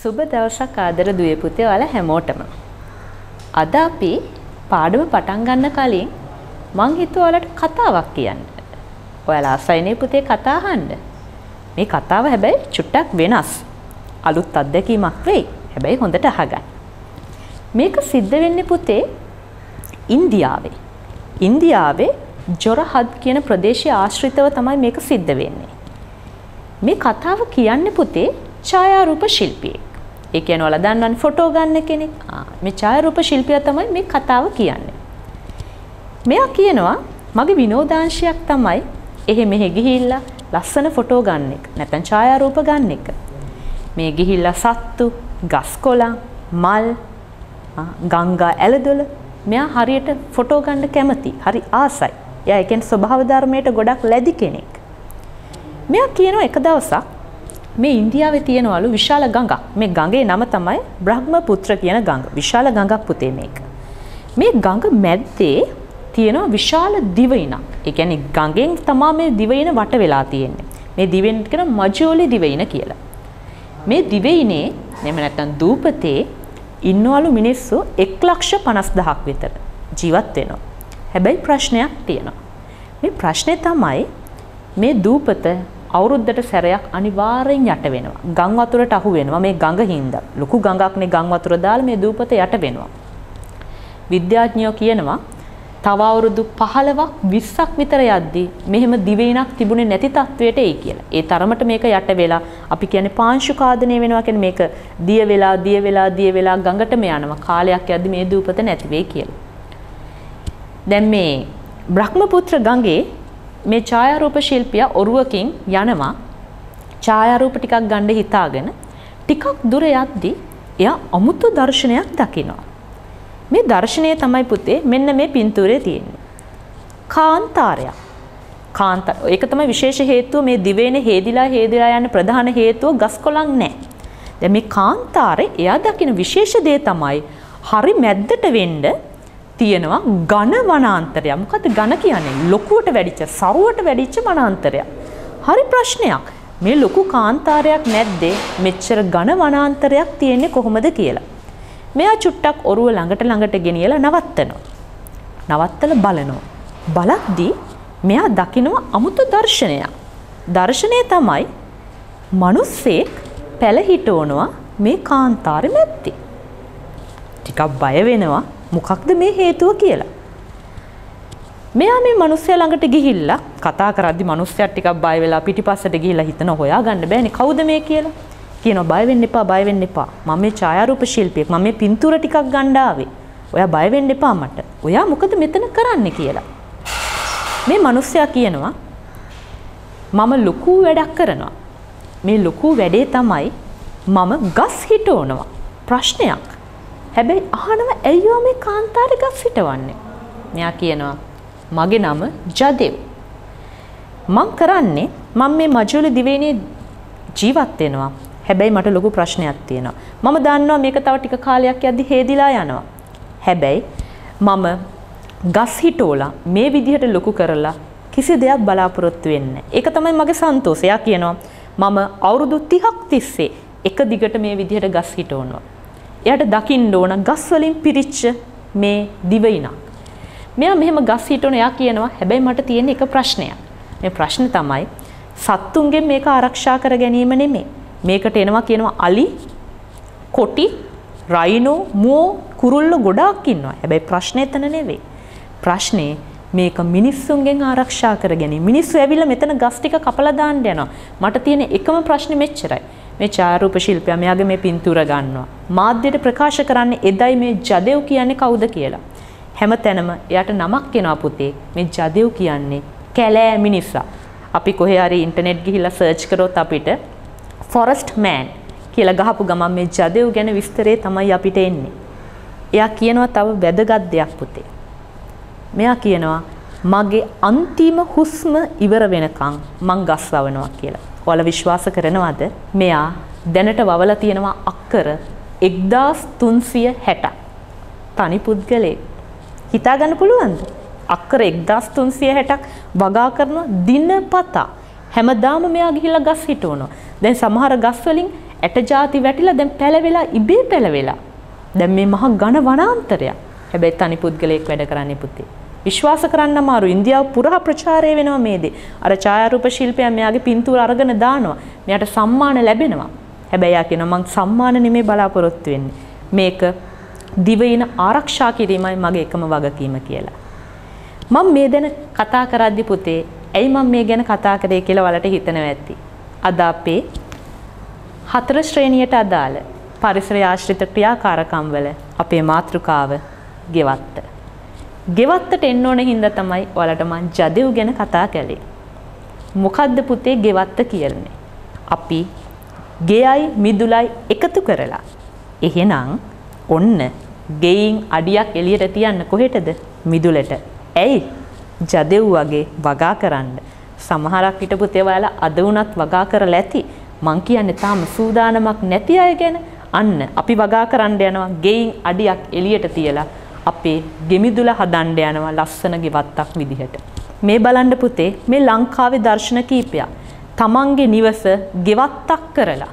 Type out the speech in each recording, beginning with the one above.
සුබ දවසක් ආදර දුවේ පුතේ ඔයාලා හැමෝටම. අද අපි පාඩම පටන් ගන්න කලින් මං හිතුවා ඔයාලට කතාවක් කියන්න. ඔයාලා ආසයිනේ පුතේ කතා අහන්න. මේ කතාව හැබැයි චුට්ටක් වෙනස්. අලුත් අත්දැකීමක් වෙයි. හැබැයි හොඳට අහගන්න. මේක සිද්ධ වෙන්නේ පුතේ ඉන්දියාවේ. ඉන්දියාවේ ජොරහද් කියන ප්‍රදේශය ආශ්‍රිතව තමයි මේක සිද්ධ වෙන්නේ. මේ කතාව කියන්නේ පුතේ ඡායාරූප ශිල්පියෙක්. ඒ කියන්නේ ඔයාලා දන්නවනේ ෆොටෝ ගන්න කෙනෙක්. මේ ඡායාරූප ශිල්පියා තමයි මේ කතාව කියන්නේ. මෙයා කියනවා මගේ විනෝදාංශයක් තමයි එහෙ මෙහෙ ගිහිල්ලා ලස්සන ෆොටෝ ගන්න එක. නැත්නම් ඡායාරූප ගන්න එක. මේ ගිහිල්ලා සත්තු, ගස් කොළන්, මල්, ගංගා ඇලදොල මෙයා හරියට ෆොටෝ ගන්න කැමති. හරි ආසයි. එයා ඒ කියන්නේ ස්වභාව ධර්මයට ගොඩක් ලැබි කෙනෙක්. මෙයා කියනවා එක දවසක් මේ ඉන්දියාවේ තියෙනවලු විශාල ගඟක්. මේ ගඟේ නම තමයි බ්‍රහ්මපුත්‍ර කියන ගඟ. විශාල ගඟක් පුතේ මේක. මේ ගඟ මැද්දේ තියෙනවා විශාල දිවයිනක්. ඒ කියන්නේ ගඟෙන් තමයි මේ දිවයින වට වෙලා තියෙන්නේ. මේ දිවෙන් කියන මජෝලි දිවයින කියලා. මේ දිවයිනේ එහෙම නැත්නම් දූපතේ ඉන්නවලු මිනිස්සු 150000ක් විතර ජීවත් වෙනවා. හැබැයි ප්‍රශ්නයක් තියෙනවා. මේ ප්‍රශ්නේ තමයි මේ දූපත අවුරුද්දට සැරයක් අනිවාර්යෙන් යට වෙනවා. ගම් වතුරට අහු වෙනවා මේ ගඟ හින්දා. ලොකු ගඟක්නේ ගම් වතුර දාලා මේ දූපත යට වෙනවා. විද්‍යාඥයෝ කියනවා තව අවුරුදු 15ක් 20ක් විතර යද්දී මෙහෙම දිවයිනක් තිබුණේ නැති තත්වයට එයි කියලා. ඒ තරමට මේක යට වෙලා අපි කියන්නේ පාංශු කාදනය වෙනවා කියන්නේ මේක දිය වෙලා දිය වෙලා දිය වෙලා ගඟටම යනවා. කාලයක් යද්දී මේ දූපත නැති වෙයි කියලා. දැන් මේ බ්‍රහ්මපුත්‍ර ගඟේ මේ ඡායාරූප ශිල්පියා ඔරුවකින් යනවා ඡායාරූප ටිකක් ගන්න හිතාගෙන ටිකක් දුර යද්දී එයා අමුතු දර්ශනයක් දකිනවා. මේ දර්ශනය තමයි පුතේ මෙන්න මේ පින්තූරේ තියෙන්නේ. කාන්තාරයක්. කාන්ත ඒක තමයි විශේෂ හේතුව මේ දිවයිනේ හේදිලා හේදිලා යන ප්‍රධාන හේතුව ගස් කොළන් නැහැ. දැන් මේ කාන්තාරේ එයා දකින විශේෂ දේ තමයි හරි මැද්දට වෙන්න තියෙනවා ඝන වනාන්තරය. මොකද ඝන කියන්නේ ලොකුවට වැඩිච්ච සරුවට වැඩිච්ච වනාන්තරයක්. හරි ප්‍රශ්නයක්. මේ ලොකු කාන්තාරයක් නැද්දේ මෙච්චර ඝන වනාන්තරයක් තියෙන්නේ කොහොමද කියලා. මෙයා චුට්ටක් ඔරුව ළඟට ළඟට ගෙනියලා නවත්තනවා. නවත්තලා බලනවා. බලද්දී මෙයා දකිනවා අමුතු දර්ශනයක්. දර්ශනය තමයි මිනිස්සෙක් පැල හිටවනවා මේ කාන්තාරෙ මැද්දේ. ටිකක් බය වෙනවා මොකක්ද මේ හේතුව කියලා. මෙයා මේ මිනිස්සයා ළඟට ගිහිල්ලා කතා කරද්දි මිනිස්සයා ටිකක් බය වෙලා පිටිපස්සට ගිහිල්ලා හිතන හොයාගන්න බෑනේ කවුද මේ කියලා. කියනවා බය වෙන්න එපා බය වෙන්න එපා. මම මේ ඡායාරූප ශිල්පියෙක්. මම මේ පින්තූර ටිකක් ගන්න ආවේ. ඔයා බය වෙන්න එපා මට. ඔයා මොකද මෙතන කරන්නේ කියලා. මේ මිනිස්සයා කියනවා මම ලොකු වැඩක් කරනවා. මේ ලොකු වැඩේ තමයි මම ගස් හිටවනවා. ප්‍රශ්නයක්. හැබැයි අහනවා ඇයියෝ මේ කාන්තාරේ ගස් හිටවන්නේ? මෙයා කියනවා මගේ නම ජදෙව්. මං කරන්නේ මම මේ මජුලි දිවයිනේ ජීවත් වෙනවා. හැබැයි මට ලොකු ප්‍රශ්නයක් තියෙනවා. මම දන්නවා මේක තව ටික කාලයක් යද්දි හේදිලා යනවා. හැබැයි මම ගස් හිටෝලා මේ විදිහට ලොකු කරලා කිසි දෙයක් බලාපොරොත්තු වෙන්නේ ඒක තමයි මගේ සන්තෝෂය. කියනවා මම අවුරුදු 30ක් තිස්සේ එක දිගට මේ විදිහට ගස් හිටවනවා. එයාට දකින්න ඕන ගස් වලින් පිරිච්ච මේ දිවයිනක්. මෙයා මෙහෙම ගස් හිටවන එයා කියනවා හැබැයි මට තියෙන එක ප්‍රශ්නයක්. මේ ප්‍රශ්නේ තමයි සත්තුන්ගෙන් මේක ආරක්ෂා කර ගැනීම නෙමෙයි. මේකට එනවා කියනවා අලි කොටි රයිනෝ මුවෝ කුරුල්ලෝ ගොඩාක් ඉන්නවා. හැබැයි ප්‍රශ්නේ එතන නෙවෙයි. ප්‍රශ්නේ මේක මිනිස්සුන්ගෙන් ආරක්ෂා කර ගැනීම. මිනිස්සු ඇවිල්ලා මෙතන ගස් ටික කපලා දාන්න යනවා. මට තියෙන එකම ප්‍රශ්නේ මෙච්චරයි. මේ ඡායාරූප ශිල්පියා මෙයාගේ මේ පින්තූර ගන්නවා. මාධ්‍යයට ප්‍රකාශ කරන්නේ එදයි මේ ජදෙව් කියන්නේ කවුද කියලා. හැම තැනම එයාට නමක් එනවා පුතේ. මේ ජදෙව් කියන්නේ කැලෑ මිනිසා. අපි කොහේ හරි ඉන්ටර්නෙට් ගිහිල්ලා සර්ච් කරොත් අපිට ෆොරස්ට් මෑන් කියලා ගහපු ගමන් මේ ජදෙව් ගැන විස්තරේ තමයි අපිට එන්නේ. එයා කියනවා තව වැදගත් දෙයක් පුතේ. මෙයා කියනවා මගේ අන්තිම හුස්ම ඉවර වෙනකන් මං ගස් වවනවා කියලා. ඔයාලා විශ්වාස කරනවද? මෙයා දැනට වවලා තියෙනවා අක්කර 1360ක්. තනි පුද්ගලයෙක්. හිතා ගන්න පුළුවන්ද? අක්කර 1360ක් වගා කරන දිනපතා හැමදාම මෙයා ගිහිල්ලා ගස් හිටවනවා. දැන් සමහර ගස් වලින් ඇට ಜಾති වැටිලා දැන් පැලවෙලා ඉබේ පැලවෙලා. දැන් මේ මහ ඝන වනාන්තරයක්. හැබැයි තනි පුද්ගලයෙක් වැඩ කරන්නේ පුතේ. විශ්වාස කරන්න අමාරු ඉන්දියාව පුරා ප්‍රචාරය වෙනවා මේ දේ. අර ඡායාරූප ශිල්පියා මෙයාගේ පින්තූර අරගෙන දානවා. මෙයාට සම්මාන ලැබෙනවා. හැබැයි යා කියනවා මං සම්මාන නෙමෙයි බලාපොරොත්තු වෙන්නේ. මේක දිවයින ආරක්ෂා කිරීමයි මගේ එකම වගකීම කියලා. මම මේ දැන කතා කරද්දි පුතේ ඇයි මම මේ ගැන කතා කරේ කියලා වලට හිතනවා ඇති. අද අපේ හතර ශ්‍රේණියට අදාළ පරිසරය ආශ්‍රිත ක්‍රියාකාරකම් වල අපේ මාතෘකාව ගෙවත්ත. ගෙවත්තට එන්න ඕන හින්දා තමයි ඔයාලට මං ජදෙව් ගැන කතා කළේ. මොකද්ද පුතේ ගෙවත්ත කියන්නේ? අපි ගෙයයි මිදුලයි එකතු කරලා. එහෙනම් ඔන්න ගෙයින් අඩියක් එළියට තියන්න කොහෙටද? මිදුලට. ඇයි? ජදෙව් වගේ වගා කරන්න. සමහරක් හිටපු තේවල අද වුණත් වගා කරලා ඇති. මං කියන්නේ තාම සූදානමක් නැති අය ගැන අන්න අපි වගා කරන්න යනවා ගෙයින් අඩියක් එළියට තියලා අපේ ගෙමිදුල හදන්න යනවා ලස්සන ගෙවත්තක් විදිහට. මේ බලන්න පුතේ මේ ලංකාවේ දර්ශන කීපයක්. තමන්ගේ නිවස ගෙවත්තක් කරලා.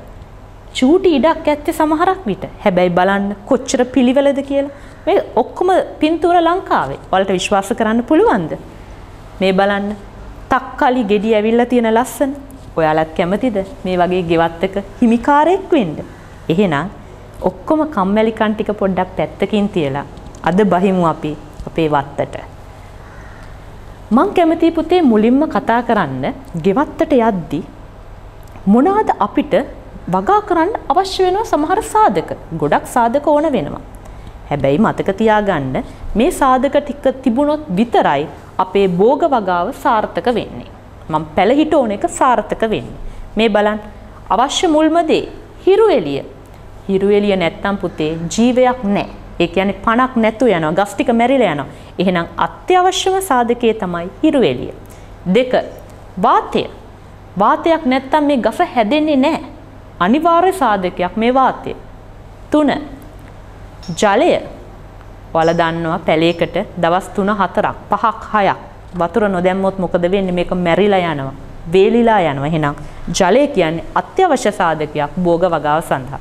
චූටි ඉඩක් ඇත්තේ සමහරක් විට. හැබැයි බලන්න කොච්චර පිළිවෙලද කියලා. මේ ඔක්කොම පින්තූර ලංකාවේ. ඔයාලට විශ්වාස කරන්න පුළුවන්ද? මේ බලන්න තක්කලි ගෙඩි ඇවිල්ලා තියෙන ලස්සන. ඔයාලත් කැමතිද මේ වගේ ගෙවත්තක හිමිකාරයෙක් වෙන්න? එහෙනම් ඔක්කොම කම්මැලිකම් ටික පොඩ්ඩක් පැත්තකින් තියලා අද බහිමු අපි අපේ වත්තට. මං කැමති පුතේ මුලින්ම කතා කරන්න ගෙවත්තට යද්දි මොනවාද අපිට වගා කරන්න අවශ්‍ය වෙනවා සමහර සාධක. ගොඩක් සාධක ඕන වෙනවා. හැබැයි මතක තියාගන්න මේ සාධක ටික තිබුණොත් විතරයි අපේ භෝග වගාව සාර්ථක වෙන්නේ. මම පැලහිට ඕන එක සාර්ථක වෙන්නේ. මේ බලන්න අවශ්‍ය මුල්ම දේ හිරු එළිය. හිරු එළිය නැත්තම් පුතේ ජීවයක් නැහැ. ඒ කියන්නේ පණක් නැතු යනවා ගස් ටික මැරිලා යනවා. එහෙනම් අත්‍යවශ්‍යම සාධකයේ තමයි හිරු එළිය. දෙක වාතය. වාතයක් නැත්තම් මේ ගස හැදෙන්නේ නැහැ. අනිවාර්ය සාධකයක් මේ වාතය. තුන ජලය. ඔයාලා දන්නවා පැලයකට දවස් 3 4ක් 5ක් 6ක් වතුර නොදැම්මොත් මොකද වෙන්නේ මේක මැරිලා යනවා. වේලිලා යනවා. එහෙනම් ජලය කියන්නේ අත්‍යවශ්‍ය සාධකයක් භෝග වගාව සඳහා.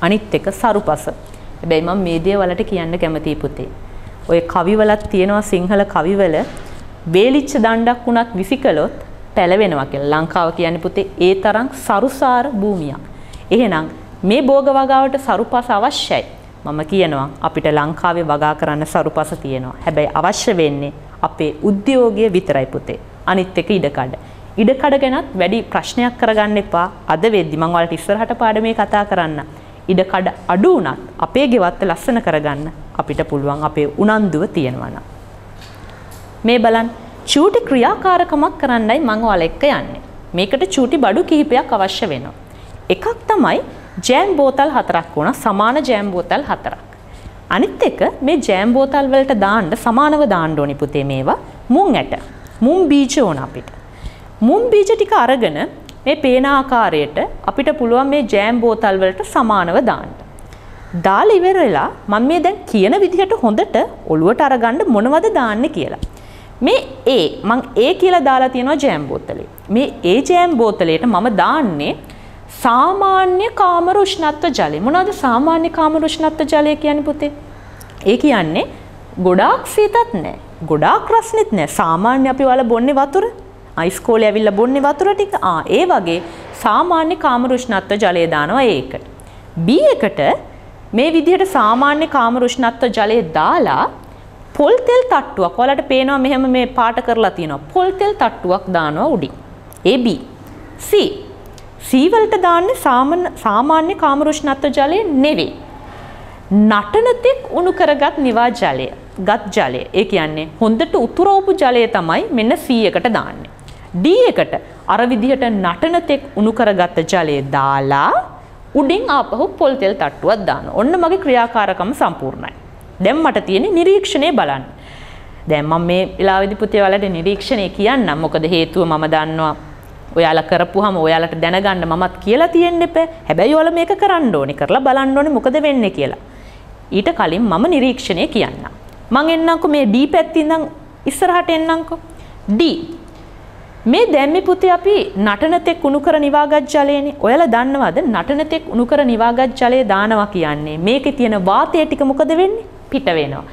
අනිත් එක සරුපස. හැබැයි මම මේ දේ වලට කියන්න කැමතියි පුතේ. ඔය කවිවලත් තියෙනවා සිංහල කවිවල වේලිච්ච දණ්ඩක් වුණත් විසිකලොත් පැලවෙනවා කියලා. ලංකාව කියන්නේ පුතේ ඒ තරම් සරුසාර භූමියක්. එහෙනම් මේ භෝග වගාවට සරුපස අවශ්‍යයි. මම කියනවා අපිට ලංකාවේ වගා කරන්න සරුපස තියෙනවා. හැබැයි අවශ්‍ය වෙන්නේ අපේ උද්‍යෝගය විතරයි පුතේ. අනිත් එක ඉඩකඩ. ඉඩකඩ ගැනත් වැඩි ප්‍රශ්නයක් කරගන්න එපා. අද වෙද්දි මම ඔයාලට ඉස්සරහට පාඩමේ කතා කරන්න. ඉඩකඩ අඩු වුණත් අපේ ගෙවත්ත ලස්සන කරගන්න අපිට පුළුවන් අපේ උනන්දුව තියෙනවා මේ බලන්න චූටි ක්‍රියාකාරකමක් කරන්නයි මං ඔයාලා එක්ක යන්නේ. මේකට චූටි බඩු කිහිපයක් අවශ්‍ය වෙනවා. එකක් තමයි ජෑම් බෝතල් හතරක් වුණා සමාන ජෑම් බෝතල් හතරක්. අනිත් එක මේ ජෑම් බෝතල් වලට දාන්න සමානව දාන්න ඕනි පුතේ මේවා මුං ඇට. මුං බීජ ඕන අපිට. මුං බීජ ටික අරගෙන මේ පේන ආකාරයට අපිට පුළුවන් මේ ජෑම් බෝතල් වලට සමානව දාන්න. දාලා ඉවර වෙලා මම මේ දැන් කියන විදිහට හොඳට ඔලුවට අරගන්න මොනවද දාන්නේ කියලා. මේ A මං A කියලා දාලා තියෙනවා ජෑම් බෝතලේ. මේ A ජෑම් බෝතලයට මම දාන්නේ සාමාන්‍ය කාමර උෂ්ණත්ව ජලය. මොනවද සාමාන්‍ය කාමර උෂ්ණත්ව ජලය කියන්නේ පුතේ? ඒ කියන්නේ ගොඩාක් සීතත් නැහැ. ගොඩාක් රස්නෙත් නැහැ. සාමාන්‍ය අපි වල බොන්නේ වතුර. අයිස්කෝලේ ඇවිල්ලා බොන්නේ වතුර ටික. ආ ඒ වගේ සාමාන්‍ය කාමරුෂ්ණත්ව ජලය දානවා ඒකට. B එකට මේ විදිහට සාමාන්‍ය කාමරුෂ්ණත්ව ජලය දාලා පොල් තෙල් තට්ටුවක් ඔයාලට පේනවා මෙහෙම මේ පාට කරලා තියෙනවා. පොල් තෙල් තට්ටුවක් දානවා උඩින්. ඒ B. C. C වලට දාන්නේ සාමාන්‍ය කාමරුෂ්ණත්ව ජලය නෙවෙයි. නටන තෙක් උණු කරගත් නිවා ජලය. ගත් ජලය. ඒ කියන්නේ හොඳට උතුරවපු ජලය තමයි මෙන්න C එකට දාන්නේ. D එකට අර විදිහට නටන තෙක් උණු කරගත්ත ජලය දාලා උඩින් ආපහු පොල් තෙල් තට්ටුවක් දාන්න. ඔන්න මගේ ක්‍රියාකාරකම සම්පූර්ණයි. දැන් මට තියෙන්නේ නිරීක්ෂණය බලන්න. දැන් මම මේ වෙලාවේදී පුතේ ඔයාලට නිරීක්ෂණය කියන්නම්. මොකද හේතුව මම දන්නවා ඔයාලා කරපුවාම ඔයාලට දැනගන්න මමත් කියලා තියෙන්න එපා. හැබැයි ඔයාලා මේක කරන්න ඕනේ. කරලා බලන්න ඕනේ මොකද වෙන්නේ කියලා. ඊට කලින් මම නිරීක්ෂණය කියන්නම්. මං එන්නම්කෝ මේ D පැත්තේ ඉඳන් ඉස්සරහට එන්නම්කෝ. D මේ දැම්මි පුතේ අපි නටනතෙක් උණු කර නිවාගත් ජලයනේ. ඔයාලා දන්නවද නටනතෙක් උණු කර නිවාගත් ජලය දානවා කියන්නේ මේකේ තියෙන වාතය ටික මොකද වෙන්නේ? පිට වෙනවා.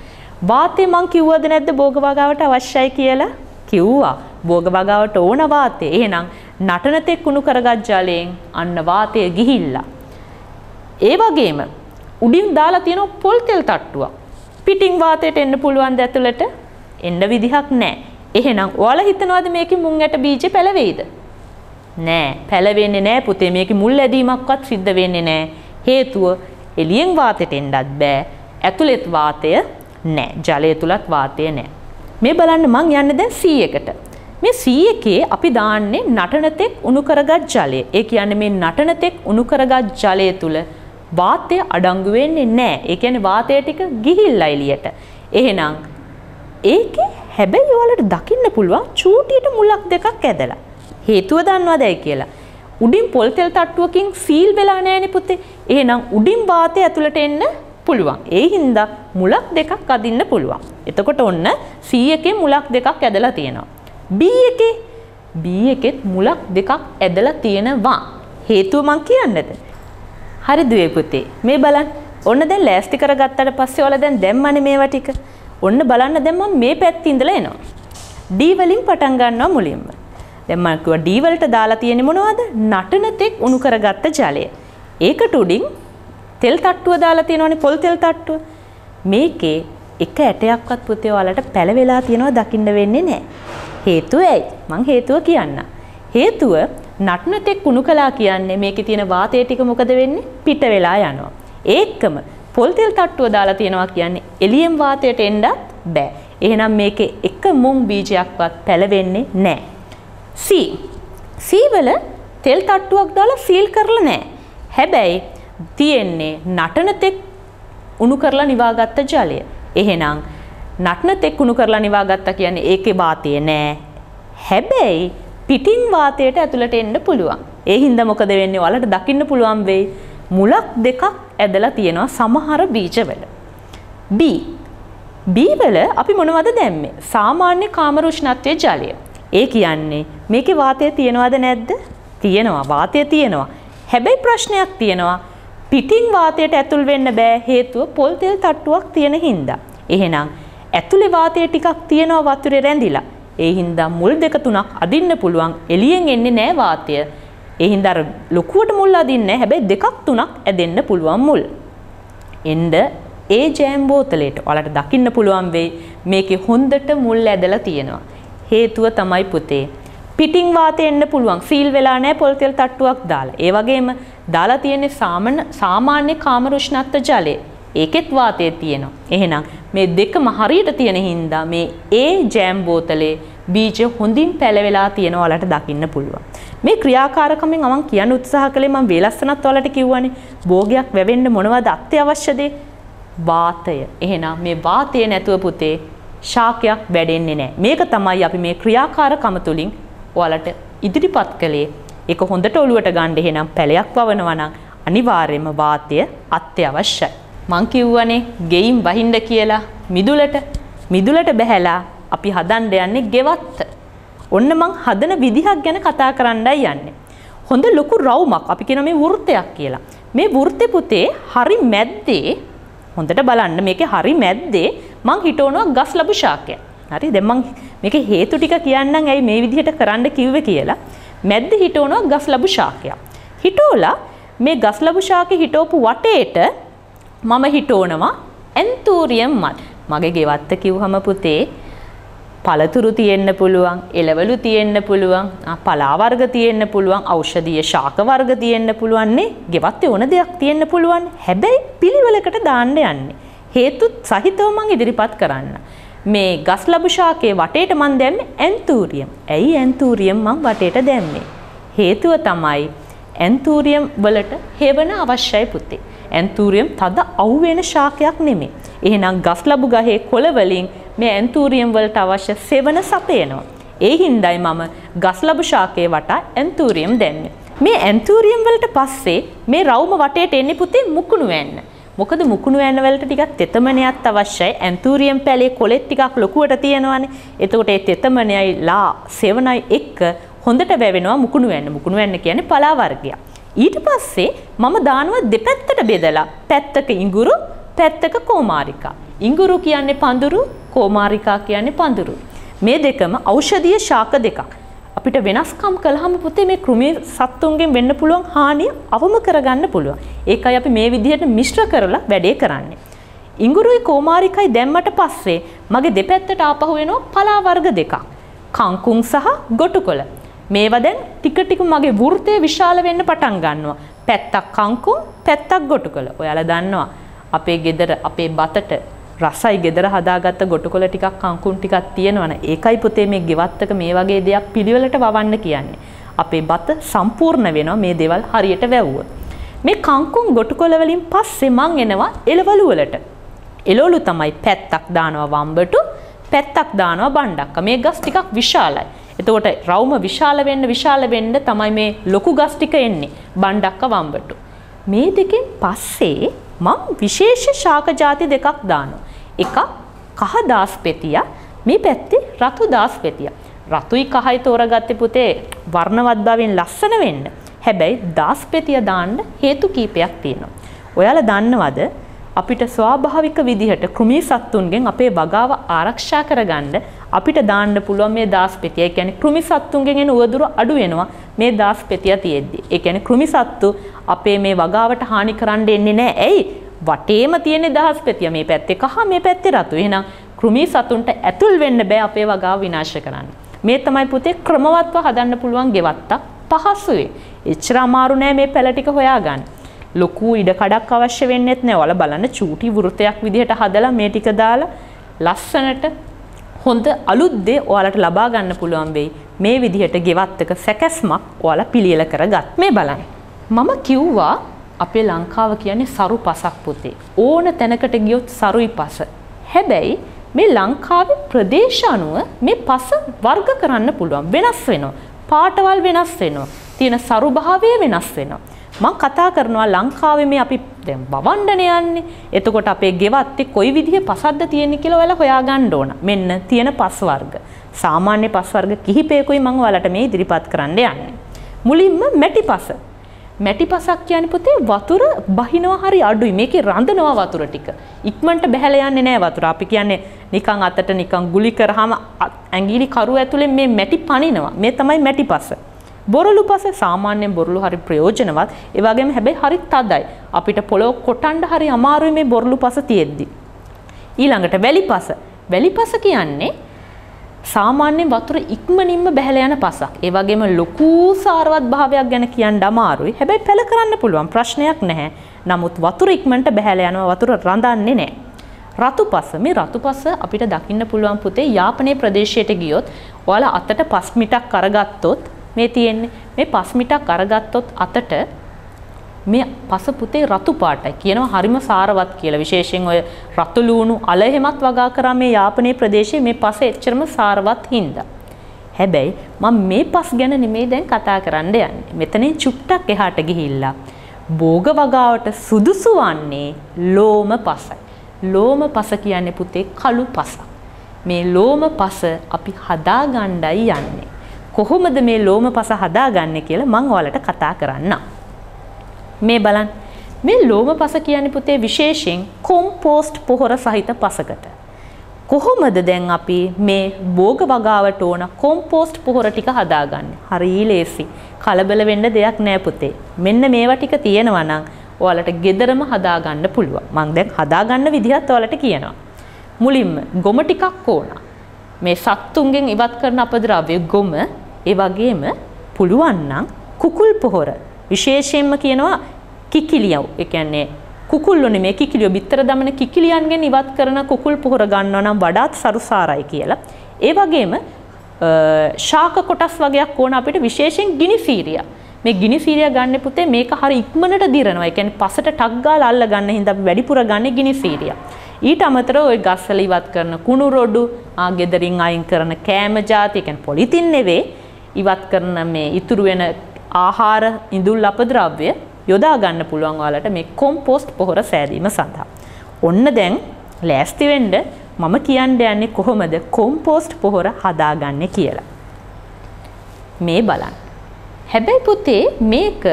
වාතය මං කිව්වද නැද්ද භෝගවගාවට අවශ්‍යයි කියලා? කිව්වා. භෝගවගාවට ඕන වාතය. එහෙනම් නටනතෙක් උණු කරගත් ජලයෙන් අන්න වාතය ගිහිල්ලා. ඒ වගේම උඩින් දාලා තියෙන පොල් තෙල් තට්ටුවක්. පිටින් වාතයට එන්න පුළුවන් ද ඇතුළට? එන්න විදිහක් නැහැ. එහෙනම් ඔයාලා හිතනවාද මේකේ මුං ඇට බීජ පැලවෙයිද? නෑ පැලවෙන්නේ නෑ පුතේ මේකේ මුල් ඇදීමක්වත් සිද්ධ වෙන්නේ නෑ. හේතුව එළියෙන් වාතයට එන්නත් බෑ. ඇතුළෙත් වාතය නෑ. ජලය තුලත් වාතය නෑ. මේ බලන්න මං යන්නේ දැන් C1කට. මේ C1 අපි දාන්නේ නටනතෙක් උණු කරගත් ජලය. ඒ කියන්නේ මේ නටනතෙක් උණු කරගත් ජලය තුල වාතය අඩංගු වෙන්නේ නැහැ. ඒ කියන්නේ වාතය ටික ගිහිල්ලා එළියට. එහෙනම් ඒකේ හැබැයි ඔයාලට දකින්න පුළුවන් චූටියට මුලක් දෙකක් ඇදලා. හේතුව දන්නවදයි කියලා. උඩින් පොල් තෙල් තට්ටුවකින් සීල් වෙලා නැහැනේ පුතේ. එහෙනම් උඩින් වාතය ඇතුළට එන්න පුළුවන්. ඒ හින්දා මුලක් දෙකක් අදින්න පුළුවන්. එතකොට ඔන්න C එකේ මුලක් දෙකක් ඇදලා තියෙනවා. B එකේ B එකෙත් මුලක් දෙකක් ඇදලා තියෙනවා. හේතුව මං කියන්නද? හරි දුවේ පුතේ. මේ බලන්න. ඔන්න දැන් ලෑස්ති කරගත්තට පස්සේ ඔයාලා දැන් දැම්මනේ මේවා ටික. ඔන්න බලන්න දැන් මම මේ පැත්තේ ඉඳලා එනවා. D වලින් පටන් ගන්නවා මුලින්ම. දැන් මම කිව්වා D වලට දාලා තියෙන්නේ මොනවද? නටන තෙක් උණු කරගත්ත ජලය. ඒකට උඩින් තෙල් තට්ටුව දාලා තියෙනවනේ පොල් තෙල් තට්ටුව. මේකේ එක ඇටයක්වත් පුතේ ඔයාලට පැලවෙලා තියෙනවා දකින්න වෙන්නේ නැහැ. හේතුව ඇයි? මං හේතුව කියන්න. හේතුව නටන තෙක් උණු කළා කියන්නේ මේකේ තියෙන වාතය ටික මොකද වෙන්නේ? පිට වෙලා යනවා. ඒකම පොල් තෙල් තට්ටුව දාලා තියෙනවා කියන්නේ එළියෙන් වාතයට එන්නත් බෑ. එහෙනම් මේකේ එක මුං බීජයක්වත් පැලවෙන්නේ නැහැ. C. C වල තෙල් තට්ටුවක් දාලා සීල් කරලා නැහැ. හැබැයි තියෙන්නේ නටන තෙක් උණු කරලා නිවාගත්ත ජලය. එහෙනම් නටන තෙක් උණු කරලා නිවාගත්තා කියන්නේ ඒකේ වාතය නෑ. හැබැයි පිටින් වාතයට ඇතුළට එන්න පුළුවන්. ඒ හින්දා මොකද වෙන්නේ? ඔයාලට දකින්න පුළුවන් වෙයි. මුලක් දෙකක් ඇදලා තියෙනවා සමහර බීජවල. B. B වල අපි මොනවද දැම්මේ? සාමාන්‍ය කාමර උෂ්ණත්වයේ ජලය. ඒ කියන්නේ මේකේ වාතය තියෙනවද නැද්ද? තියෙනවා. වාතය තියෙනවා. හැබැයි ප්‍රශ්නයක් තියෙනවා. පිටින් වාතයට ඇතුල් වෙන්න බෑ හේතුව පොල් තෙල් තට්ටුවක් තියෙන හින්දා. එහෙනම් ඇතුලේ වාතය ටිකක් තියෙනවා වතුරේ රැඳිලා. ඒ හින්දා මුල් දෙක තුනක් අදින්න පුළුවන්. එළියෙන් එන්නේ නෑ වාතය. ඒ හින්දා අර ලොකුවට මුල් අදින්නේ හැබැයි දෙකක් තුනක් ඇදෙන්න පුළුවන් මුල්. එන්න ඒ ජෑම් බෝතලයට ඔයාලට දකින්න පුළුවන් වෙයි මේකේ හොඳට මුල් ඇදලා තියෙනවා. හේතුව තමයි පුතේ. පිටින් වාතය එන්න පුළුවන්. සීල් වෙලා නැහැ පොල් තෙල් තට්ටුවක් දාලා. ඒ වගේම දාලා තියෙන්නේ සාමාන්‍ය කාමර උෂ්ණත්ව ජලය. ඒකෙත් වාතය තියෙනවා. එහෙනම් මේ දෙකම හරියට තියෙන හින්දා මේ ඒ ජෑම් බෝතලේ බීජ හොඳින් පැලවෙලා තියෙනවා ඔයාලට දකින්න පුළුවන්. මේ ක්‍රියාකාරකමෙන් මම කියන්න උත්සාහ කළේ මම වේලස්සනත් ඔයාලට කිව්වනේ. භෝගයක් වැවෙන්න මොනවද අත්‍යවශ්‍ය දේ? වාතය. එහෙනම් මේ වාතය නැතුව පුතේ ශාකයක් වැඩෙන්නේ නැහැ. මේක තමයි අපි මේ ක්‍රියාකාරකම තුලින් ඔයාලට ඉදිරිපත් කළේ. ඒක හොඳට ඔලුවට ගන්න එහෙනම් පැලයක් වවනවා නම් අනිවාර්යයෙන්ම වාතය අත්‍යවශ්‍යයි. මං කිව්වනේ ගෙයින් වහින්න කියලා මිදුලට මිදුලට බැහැලා අපි හදන්න යන්නේ ගෙවත්ත. ඔන්න මං හදන විදිහක් ගැන කතා කරන්නයි යන්නේ. හොඳ ලොකු රවුමක් අපි කියන මේ වෘත්තයක් කියලා. මේ වෘත්තේ පුතේ හරි මැද්දේ හොඳට බලන්න මේකේ හරි මැද්දේ මං හිටවනවා ගස් ලැබු ශාකය. හරි දැන් මං මේකේ හේතු ටික කියන්නම් ඇයි මේ විදිහට කරන්න කිව්වේ කියලා. මැද්ද හිටවනවා ගස් ලැබු ශාකයක්. හිටෝලා මේ ගස් ලැබු ශාකේ හිටවපු වටේට මම හිටෝනවා ඇන්තූරියම් මල්. මගේ ගෙවත්ත කිව්වම පුතේ පළතුරු තියෙන්න පුළුවන්, එළවලු තියෙන්න පුළුවන්, පලා වර්ග තියෙන්න පුළුවන්, ඖෂධීය ශාක වර්ග තියෙන්න පුළුවන් නේ. ගෙවත්තේ ඕන දෙයක් තියෙන්න පුළුවන්. හැබැයි පිළිවෙලකට දාන්න යන්නේ. හේතුත් සහිතව මං ඉදිරිපත් කරන්න. මේ ගස් ලැබු ශාකයේ වටේට මං දැම්මේ ඇන්තූරියම්. ඇයි ඇන්තූරියම් මං වටේට දැම්මේ? හේතුව තමයි ඇන්තූරියම් වලට හේවන අවශ්‍යයි පුතේ. ඇන්තූරියම් තද අවුවෙන ශාකයක් නෙමෙයි. එහෙනම් ගස් ලැබු ගහේ කොළ වලින් මේ ඇන්තූරියම් වලට අවශ්‍ය සෙවන සපයනවා. ඒ හින්දායි මම ගස්ලබු ශාකයේ වටා ඇන්තූරියම් දැම්මේ. මේ ඇන්තූරියම් වලට පස්සේ මේ රවුම වටේට එන්නේ පුතේ මුකුණු වැන්න. මොකද මුකුණු වැන්න වලට ටිකක් තෙතමනයක් අවශ්‍යයි. ඇන්තූරියම් පැලේ කොලෙත් ටිකක් ලොකුවට තියෙනවානේ. එතකොට ඒ තෙතමනයයි ලා සෙවණයි එක්ක හොඳට වැවෙනවා මුකුණු වැන්න. මුකුණු වැන්න කියන්නේ පලා වර්ගයක්. ඊට පස්සේ මම දානවා දෙපැත්තට බෙදලා. පැත්තක ඉඟුරු, පැත්තක කෝමාරිකා. ඉඟුරු කියන්නේ පඳුරු, කෝමාරිකා කියන්නේ පඳුරු. මේ දෙකම ඖෂධීය ශාක දෙකක්. අපිට වෙනස්කම් කළාම පුතේ මේ කෘමි සත්තුන්ගෙන් වෙන්න පුළුවන් හානිය අවම කරගන්න පුළුවන්. ඒකයි අපි මේ විදිහට මිශ්‍ර කරලා වැඩේ කරන්නේ. ඉඟුරුයි කෝමාරිකයි දැම්මට පස්සේ මගේ දෙපැත්තට ආපහු වෙනවා පලා වර්ග දෙකක්. කංකුම් සහ ගොටුකොළ. මේවා දැන් ටික ටික මගේ වෘතය විශාල වෙන්න පටන් ගන්නවා. පැත්තක් කංකුම් පැත්තක් ගොටුකොළ. ඔයාලා දන්නවා අපේ ගෙදර අපේ බතට රසයි ගෙදර හදාගත්ත ගොටුකොළ ටිකක් කංකුම් ටිකක් තියෙනවනේ. ඒකයි පුතේ මේ ගෙවත්තක මේ වගේ දෙයක් පිළිවෙලට වවන්න කියන්නේ. අපේ බත සම්පූර්ණ වෙනවා මේ දේවල් හරියට වැවුවොත්. මේ කංකුම් ගොටුකොළ වලින් පස්සේ මං එනවා එළවලු වලට. එළවලු තමයි පැත්තක් දානවා වම්බටු පැත්තක් දානවා බණ්ඩක්ක. මේ ගස් ටිකක් විශාලයි. එතකොට රවුම විශාල වෙන්න විශාල වෙන්න තමයි මේ ලොකු ගස් ටික එන්නේ. බණ්ඩක්ක වම්බටු. මේ දෙකෙන් පස්සේ මම විශේෂ ශාක ಜಾති දෙකක් දානවා. එකක් කහ දාස් පෙතිය මේ පැත්තේ රතු දාස් පෙතිය. රතුයි කහයි තෝරගත්තේ පුතේ වර්ණවත් බවෙන් ලස්සන වෙන්න. හැබැයි දාස් පෙතිය දාන්න හේතු කීපයක් තියෙනවා. ඔයාලා දන්නවද අපිට ස්වාභාවික විදිහට කෘමි සත්තුන්ගෙන් අපේ වගාව ආරක්ෂා කරගන්න අපිට දාන්න පුළුවන් මේ දාස් පෙතිය. ඒ කියන්නේ කෘමි සත්තුන්ගෙන් එන උවදුර අඩු වෙනවා මේ දාස් පෙතිය තියෙද්දි. ඒ කියන්නේ කෘමි සත්තු අපේ මේ වගාවට හානි කරන්න එන්නේ නැහැ. ඇයි? වටේම තියෙන දහස් පෙතිය මේ පැත්තේ කහ මේ පැත්තේ රතු. එහෙනම් කෘමි සතුන්ට ඇතුල් වෙන්න බෑ අපේ වගාව විනාශ කරන්න. මේ තමයි පුතේ ක්‍රමවත්ව හදන්න පුළුවන් ගෙවත්තක් පහසුවේ. එච්චර අමාරු නෑ මේ පැල ටික හොයාගන්න. ලොකු ඉඩ කඩක් අවශ්‍ය වෙන්නෙත් නෑ. ඔයාලා බලන්න චූටි වෘතයක් විදිහට හදලා මේ ටික දාලා ලස්සනට හොඳ අලුත් දේ ඔයාලට ලබා ගන්න පුළුවන් වෙයි. මේ විදිහට ගෙවත්තක සැකැස්මක් ඔයාලා පිළියෙල කරගත්. මේ බලන්න. මම කිව්වා අපේ ලංකාව කියන්නේ සරු පසක් පුතේ. ඕන තැනකට ගියොත් සරුයි පස. හැබැයි මේ ලංකාවේ ප්‍රදේශ අනුව මේ පස වර්ග කරන්න පුළුවන් වෙනස් වෙනවා. පාටවල් වෙනස් වෙනවා. තියෙන සරු භාවය වෙනස් වෙනවා. මං කතා කරනවා ලංකාවේ මේ අපි දැන් බවණ්ඩන යන්නේ. එතකොට අපේ ගෙවත්තේ කොයි විදිහේ පසක්ද තියෙන්නේ කියලා ඔයාලා හොයාගන්න ඕන. මෙන්න තියෙන පස් වර්ග. සාමාන්‍ය පස් වර්ග කිහිපයකුයි මම ඔයාලට මේ ඉදිරිපත් කරන්න යන්නේ. මුලින්ම මැටි පස. මැටි පසක් කියන්නේ පුතේ වතුර බහිනවා හරි අඩුයි. මේකේ රඳනවා වතුර ටික. ඉක්මනට බහැලා යන්නේ නැහැ වතුර. අපි කියන්නේ නිකන් අතට නිකන් ගුලි කරාම ඇඟිලි කරු ඇතුලෙන් මේ මැටි පනිනවා. මේ තමයි මැටි පස. බොරළු පස සාමාන්‍යයෙන් බොරළු හරි ප්‍රයෝජනවත්. ඒ වගේම හැබැයි හරි තදයි. අපිට පොළොව කොටන්න හරි අමාරුයි මේ බොරළු පස තියෙද්දි. ඊළඟට වැලි පස. වැලි පස කියන්නේ සාමාන්‍ය වතුර ඉක්මනින්ම බැහැලා යන පසක්. ඒ වගේම ලොකු සාරවත් භාවයක් ගැන කියන්න අමාරුයි. හැබැයි පැල කරන්න පුළුවන් ප්‍රශ්නයක් නැහැ. නමුත් වතුර ඉක්මනට බැහැලා යනවා වතුර රඳන්නේ නැහැ. රතුපස මේ රතුපස අපිට දකින්න පුළුවන් පුතේ යාපනයේ ප්‍රදේශයට ගියොත් ඔයාලා අතට පස් මිටක් අරගත්තොත් මේ තියෙන්නේ මේ පස් මිටක් අරගත්තොත් අතට මේ පස පුතේ රතු පාටයි කියනවා හරිම සාරවත් කියලා විශේෂයෙන් ඔය රතු ලූණු අල එහෙමත් වගා කරා මේ යාපනයේ ප්‍රදේශයේ මේ පස එච්චරම සාරවත් හින්දා. හැබැයි මම මේ පස් ගැන නෙමෙයි දැන් කතා කරන්න යන්නේ. මෙතනින් චුට්ටක් එහාට ගිහිල්ලා භෝග වගාවට සුදුසු වන්නේ ලෝම පසයි. ලෝම පස කියන්නේ පුතේ කළු පසක්. මේ ලෝම පස අපි හදාගණ්ඩයි යන්නේ. කොහොමද මේ ලෝම පස හදාගන්නේ කියලා මං ඔයාලට කතා කරන්නම්. මේ බලන්න මේ ලෝම පස කියන්නේ පුතේ විශේෂයෙන් කොම්පෝස්ට් පොහොර සහිත පසකට. කොහොමද දැන් අපි මේ භෝග වගාවට ඕන කොම්පෝස්ට් පොහොර ටික හදාගන්නේ? හරි ලේසි. කලබල වෙන්න දෙයක් නෑ පුතේ. මෙන්න මේවා ටික තියෙනවා නම් ඔයාලට ගෙදරම හදාගන්න පුළුවන්. මම දැන් හදාගන්න විදිහත් ඔයාලට කියනවා. මුලින්ම ගොම ටිකක් ඕන. මේ සත්තුන්ගෙන් ඉවත් කරන අපද්‍රව්‍ය ගොම ඒ වගේම පුළුවන් නම් කුකුල් පොහොර විශේෂයෙන්ම කියනවා කිකිලියව්. ඒ කියන්නේ කුකුල්ලෝ නෙමෙයි කිකිලියෝ බිත්තර දමන කිකිලියන්ගෙන් ඉවත් කරන කුකුල් පොහොර ගන්නවා නම් වඩාත් සරුසාරයි කියලා. ඒ වගේම ශාක කොටස් වගේක් ඕන අපිට විශේෂයෙන් ගිනිෆීරියා. මේ ගිනිෆීරියා ගන්න පුතේ මේක හරි ඉක්මනට දිරනවා. ඒ කියන්නේ පසට ටක් ගාලා අල්ල ගන්න හින්දා අපි වැඩිපුර ගන්න ගිනිෆීරියා. ඊට අමතරව ওই ගස්වල ඉවත් කරන කුණු රොඩු, ආ ගෙදරින් අයින් කරන කෑම జాති, ඒ කියන්නේ පොලිතින් නෙවෙයි ඉවත් කරන මේ ඉතුරු වෙන ආහාර ඉඳුල් අපද්‍රව්‍ය යොදා ගන්න පුළුවන් ඔයාලට මේ කොම්පෝස්ට් පොහොර සෑදීම සඳහා. ඔන්න දැන් ලෑස්ති වෙන්න මම කියන්න යන්නේ කොහොමද කොම්පෝස්ට් පොහොර හදාගන්නේ කියලා. මේ බලන්න. හැබැයි පුතේ මේක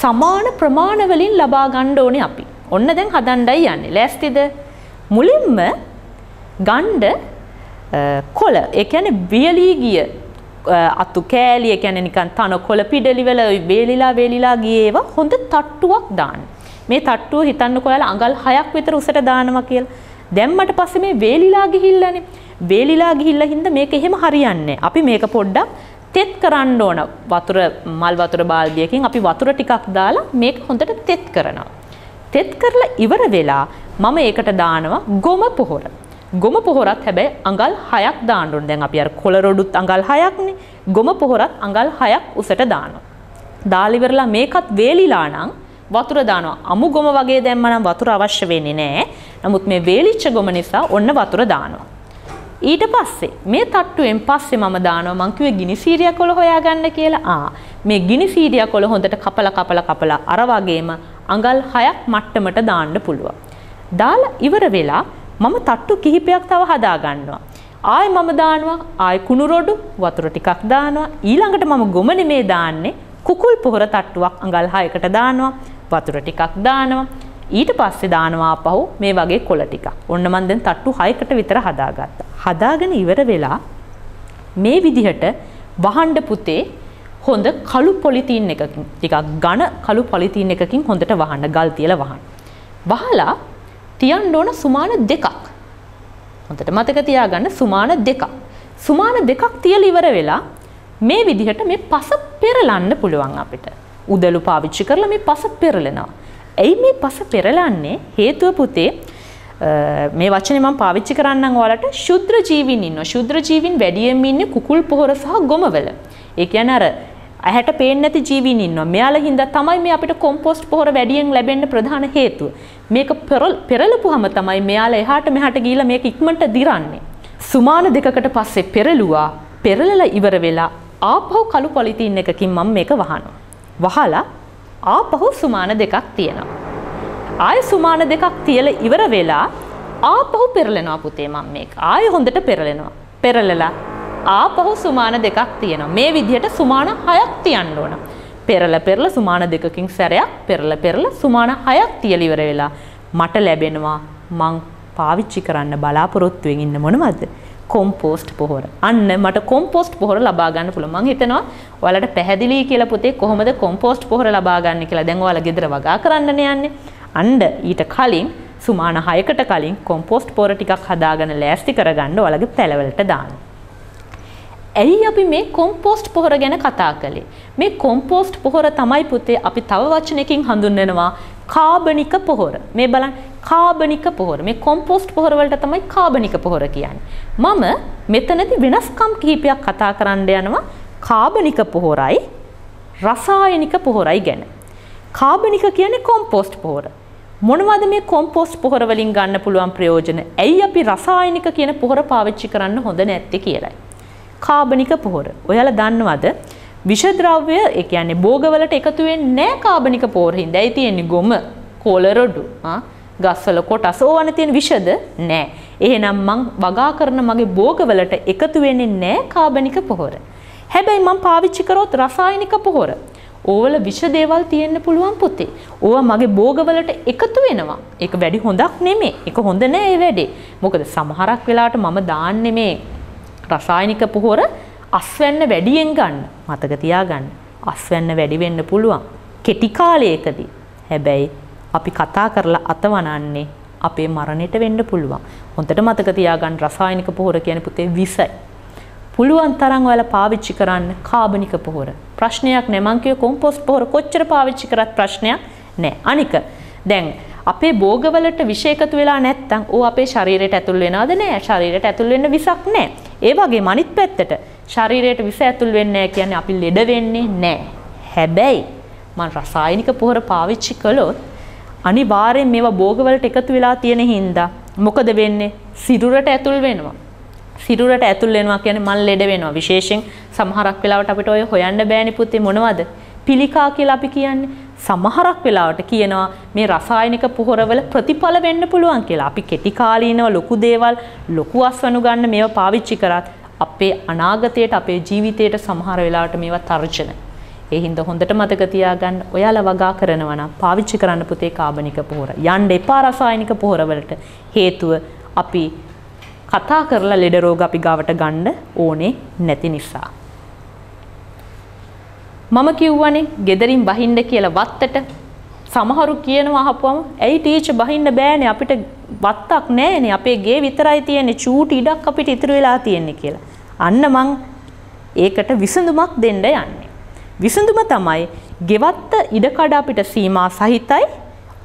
සමාන ප්‍රමාණ වලින් ලබා ගන්න ඕනේ අපි. ඔන්න දැන් හදන්නයි යන්නේ. ලෑස්තිද? මුලින්ම ගණ්ඩ කොළ ඒ කියන්නේ වියලී ගිය අතු කෑලි ඒ කියන්නේ නිකන් තන කොළ පිඩලි වල වේලිලා වේලිලා ගියේ ඒවා හොඳ තට්ටුවක් දාන්න. මේ තට්ටුව හිතන්නකෝ ඔයාලා අඟල් 6ක් විතර උසට දානවා කියලා. දැම්මට පස්සේ මේ වේලිලා ගිහිල්ලානේ. වේලිලා ගිහිල්ලා හින්දා මේක එහෙම හරියන්නේ අපි මේක පොඩ්ඩක් තෙත් කරන්න ඕන. වතුර මල් වතුර බාල්දියකින් අපි වතුර ටිකක් දාලා මේක හොඳට තෙත් කරනවා. තෙත් කරලා ඉවර වෙලා මම ඒකට දානවා ගොම පොහොර. ගොම පොහොරත් හැබැයි අඟල් 6ක් දාන්න ඕන. දැන් අපි අර කොළ රොඩුත් අඟල් 6ක්නේ. ගොම පොහොරත් අඟල් 6ක් උසට දානවා. දාලා ඉවරලා මේකත් වේලිලා නම් වතුර දානවා. අමු ගොම වගේ දැම්ම නම් වතුර අවශ්‍ය වෙන්නේ නැහැ. නමුත් මේ වේලිච්ච ගොම නිසා ඔන්න වතුර දානවා. ඊට පස්සේ මේ තට්ටුවෙන් පස්සේ මම දානවා මං කිව්වේ ගිනි සීරියා කොළ හොයාගන්න කියලා. ආ මේ ගිනි සීරියා කොළ හොඳට කපලා කපලා කපලා අර වගේම අඟල් 6ක් මට්ටමට දාන්න පුළුවන්. දාලා ඉවර වෙලා මම තට්ටු කිහිපයක් තව හදා ගන්නවා. ආයෙ මම දානවා ආයෙ කුණු රොඩු වතුර ටිකක් දානවා ඊළඟට මම ගොම නෙමේ දාන්නේ කුකුල් පොහොර තට්ටුවක් අඟල් 6කට දානවා වතුර ටිකක් දානවා ඊට පස්සේ දානවා ආපහු මේ වගේ කොළ ටිකක්. ඔන්න මම දැන් තට්ටු 6කට විතර හදාගත්තා. හදාගෙන ඉවර වෙලා මේ විදිහට වහන්න පුතේ හොඳ කළු පොලිතීන් එකකින් ටිකක් ඝන කළු පොලිතීන් එකකින් හොඳට වහන්න ගල් තියලා වහන්න. වහලා තියන්න ඕන සුමාන දෙකක්. හොඳට මතක තියාගන්න සුමාන දෙකක්. සුමාන දෙකක් තියලා ඉවර වෙලා මේ විදිහට මේ පස පෙරලන්න පුළුවන් අපිට. උදළු පාවිච්චි කරලා මේ පස පෙරලෙනවා. ඇයි මේ පස පෙරලන්නේ? හේතුව පුතේ මේ වචනේ මම පාවිච්චි කරන්නම් ඔයාලට ශුද්‍ර ජීවීන් ඉන්නවා. ශුද්‍ර ජීවීන් වැඩියෙන් ඉන්නේ කුකුල් පොහොර සහ ගොමවල. ඒ කියන්නේ අර ඇහැට පේන්නේ නැති ජීවීන් ඉන්නවා. මෙයාලා හින්දා තමයි මේ අපිට කොම්පෝස්ට් පොහොර වැඩියෙන් ලැබෙන්න ප්‍රධාන හේතුව. මේක පෙරලපුවම තමයි මෙයාලා එහාට මෙහාට ගිහිල්ලා මේක ඉක්මනට දිරන්නේ. සුමාන දෙකකට පස්සේ පෙරළුවා. පෙරලලා ඉවර වෙලා ආපහු කළු පොලිතීන් එකකින් මම මේක වහනවා. වහලා ආපහු සුමාන දෙකක් තියෙනවා. ආය සුමාන දෙකක් තියලා ඉවර වෙලා ආපහු පෙරලෙනවා පුතේ මම මේක. ආය හොඳට පෙරලෙනවා. පෙරලලා ආපහු සුමාන දෙකක් තියෙනවා. මේ විදිහට සුමාන 6ක් තියන්න ඕන. පෙරල පෙරල සුමාන දෙකකින් සැරයක් පෙරල පෙරල සුමාන 6ක් තියලා ඉවර වෙලා මට ලැබෙනවා මං පාවිච්චි කරන්න බලාපොරොත්තු වෙමින් ඉන්න මොනවද? කොම්පෝස්ට් පොහොර. අන්න මට කොම්පෝස්ට් පොහොර ලබා ගන්න පුළුවන්. මම හිතනවා ඔයාලට පැහැදිලි කියලා පුතේ කොහොමද කොම්පෝස්ට් පොහොර ලබා ගන්න කියලා. දැන් ඔයාලා ගෙදර වගා කරන්නනේ යන්නේ. අන්න ඊට කලින් සුමාන 6කට කලින් කොම්පෝස්ට් පොහොර ටිකක් හදාගෙන ලෑස්ති කරගන්න ඔයාලගේ පැලවලට දාන්න. ඇයි අපි මේ කොම්පෝස්ට් පොහොර ගැන කතා කළේ? මේ කොම්පෝස්ට් පොහොර තමයි පුතේ අපි තව වචනයකින් හඳුන්වනවා කාබනික පොහොර. මේ බලන්න කාබනික පොහොර. මේ කොම්පෝස්ට් පොහොර වලට තමයි කාබනික පොහොර කියන්නේ. මම මෙතනදී වෙනස්කම් කිහිපයක් කතා කරන්න යනවා කාබනික පොහොරයි රසායනික පොහොරයි ගැන. කාබනික කියන්නේ කොම්පෝස්ට් පොහොර. මොනවද මේ කොම්පෝස්ට් පොහොර වලින් ගන්න පුළුවන් ප්‍රයෝජන? ඇයි අපි රසායනික කියන පොහොර පාවිච්චි කරන්න හොඳ නැත්තේ කියලායි. කාබනික පොහොර. ඔයාලා දන්නවද? විෂද්‍රව්‍ය ඒ කියන්නේ භෝගවලට එකතු වෙන්නේ නැහැ කාබනික පොහොර හින්දා. ඒ තියෙන්නේ ගොම, කොලරොඩු, ආ ගස්වල කොටස ඕවන තියෙන විෂද නෑ. එහෙනම් මං වගා කරන මගේ භෝගවලට එකතු වෙන්නේ නෑ කාබනික පොහොර. හැබැයි මං පාවිච්චි කරොත් රසායනික පොහොර. ඕවල විෂ දේවල් තියෙන්න පුළුවන් පුතේ. ඕවා මගේ භෝගවලට එකතු වෙනවා. ඒක වැඩි හොඳක් නෙමෙයි. ඒක හොඳ නෑ ඒ වැඩේ. මොකද සමහරක් වෙලාවට මම දාන්නේ මේ රසායනික පොහොර අස්වැන්න වැඩියෙන් ගන්න. මතක තියාගන්න. අස්වැන්න වැඩි වෙන්න පුළුවන්. කෙටි කාලයකදී. හැබැයි අපි කතා කරලා අතවනන්නේ අපේ මරණයට වෙන්න පුළුවන්. හොඳට මතක තියාගන්න රසායනික පොහොර කියන්නේ පුතේ විසයි. පුළුවන් තරම් ඔයාලා පාවිච්චි කරන්න කාබනික පොහොර. ප්‍රශ්නයක් නෑ මං කිය කොම්පෝස්ට් පොහොර කොච්චර පාවිච්චි කරත් ප්‍රශ්නයක් නෑ. අනික දැන් අපේ භෝගවලට විෂ එකතු වෙලා නැත්තම් ඕ අපේ ශරීරයට ඇතුල් වෙනවද නෑ? ශරීරයට ඇතුල් වෙන්න විසක් නෑ. ඒ වගේම අනිත් පැත්තට ශරීරයට විස ඇතුල් වෙන්නේ නෑ කියන්නේ අපි ලෙඩ වෙන්නේ නෑ. හැබැයි මං රසායනික පොහොර පාවිච්චි කළොත් අනිවාර්යෙන් මේවා භෝගවලට එකතු වෙලා තියෙන හින්දා මොකද වෙන්නේ? සිරුරට ඇතුල් වෙනවා. සිරුරට ඇතුල් වෙනවා කියන්නේ මල් ලෙඩ වෙනවා. විශේෂයෙන් සමහරක් වෙලාවට අපිට ඔය හොයන්න බෑනේ පුතේ මොනවද? පිළිකා කියලා අපි කියන්නේ. සමහරක් වෙලාවට කියනවා මේ රසායනික පොහොරවල ප්‍රතිඵල වෙන්න පුළුවන් කියලා. අපි කෙටි කාලීනව ලොකු දේවල් ලොකු අස්වනු ගන්න මේවා පාවිච්චි කරත් අපේ අනාගතයට අපේ ජීවිතයට සමහර වෙලාවට මේවා තර්ජන. ඒ හින්දා හොඳට මතක තියාගන්න ඔයාලා වගා කරනවා නම් පාවිච්චි කරන්න පුතේ කාබනික පොහොර. යන්න එපා රසායනික පොහොරවලට. හේතුව අපි කතා කරලා ලෙඩ රෝග අපි ගාවට ගන්න ඕනේ නැති නිසා. මම කිව්වනේ ගෙදරින් බහින්න කියලා වත්තට සමහරු කියනවා අහපුවම ඇයි ටීචර් බහින්න බෑනේ අපිට වත්තක් නැහැනේ අපේ ගේ විතරයි තියෙන්නේ චූටි ඉඩක් අපිට ඉතුරු වෙලා තියෙන්නේ කියලා. අන්න මං ඒකට විසඳුමක් දෙන්න යන්නේ. විසඳුම තමයි ගෙවත්ත ඉඩකඩ අපිට සීමා සහිතයි.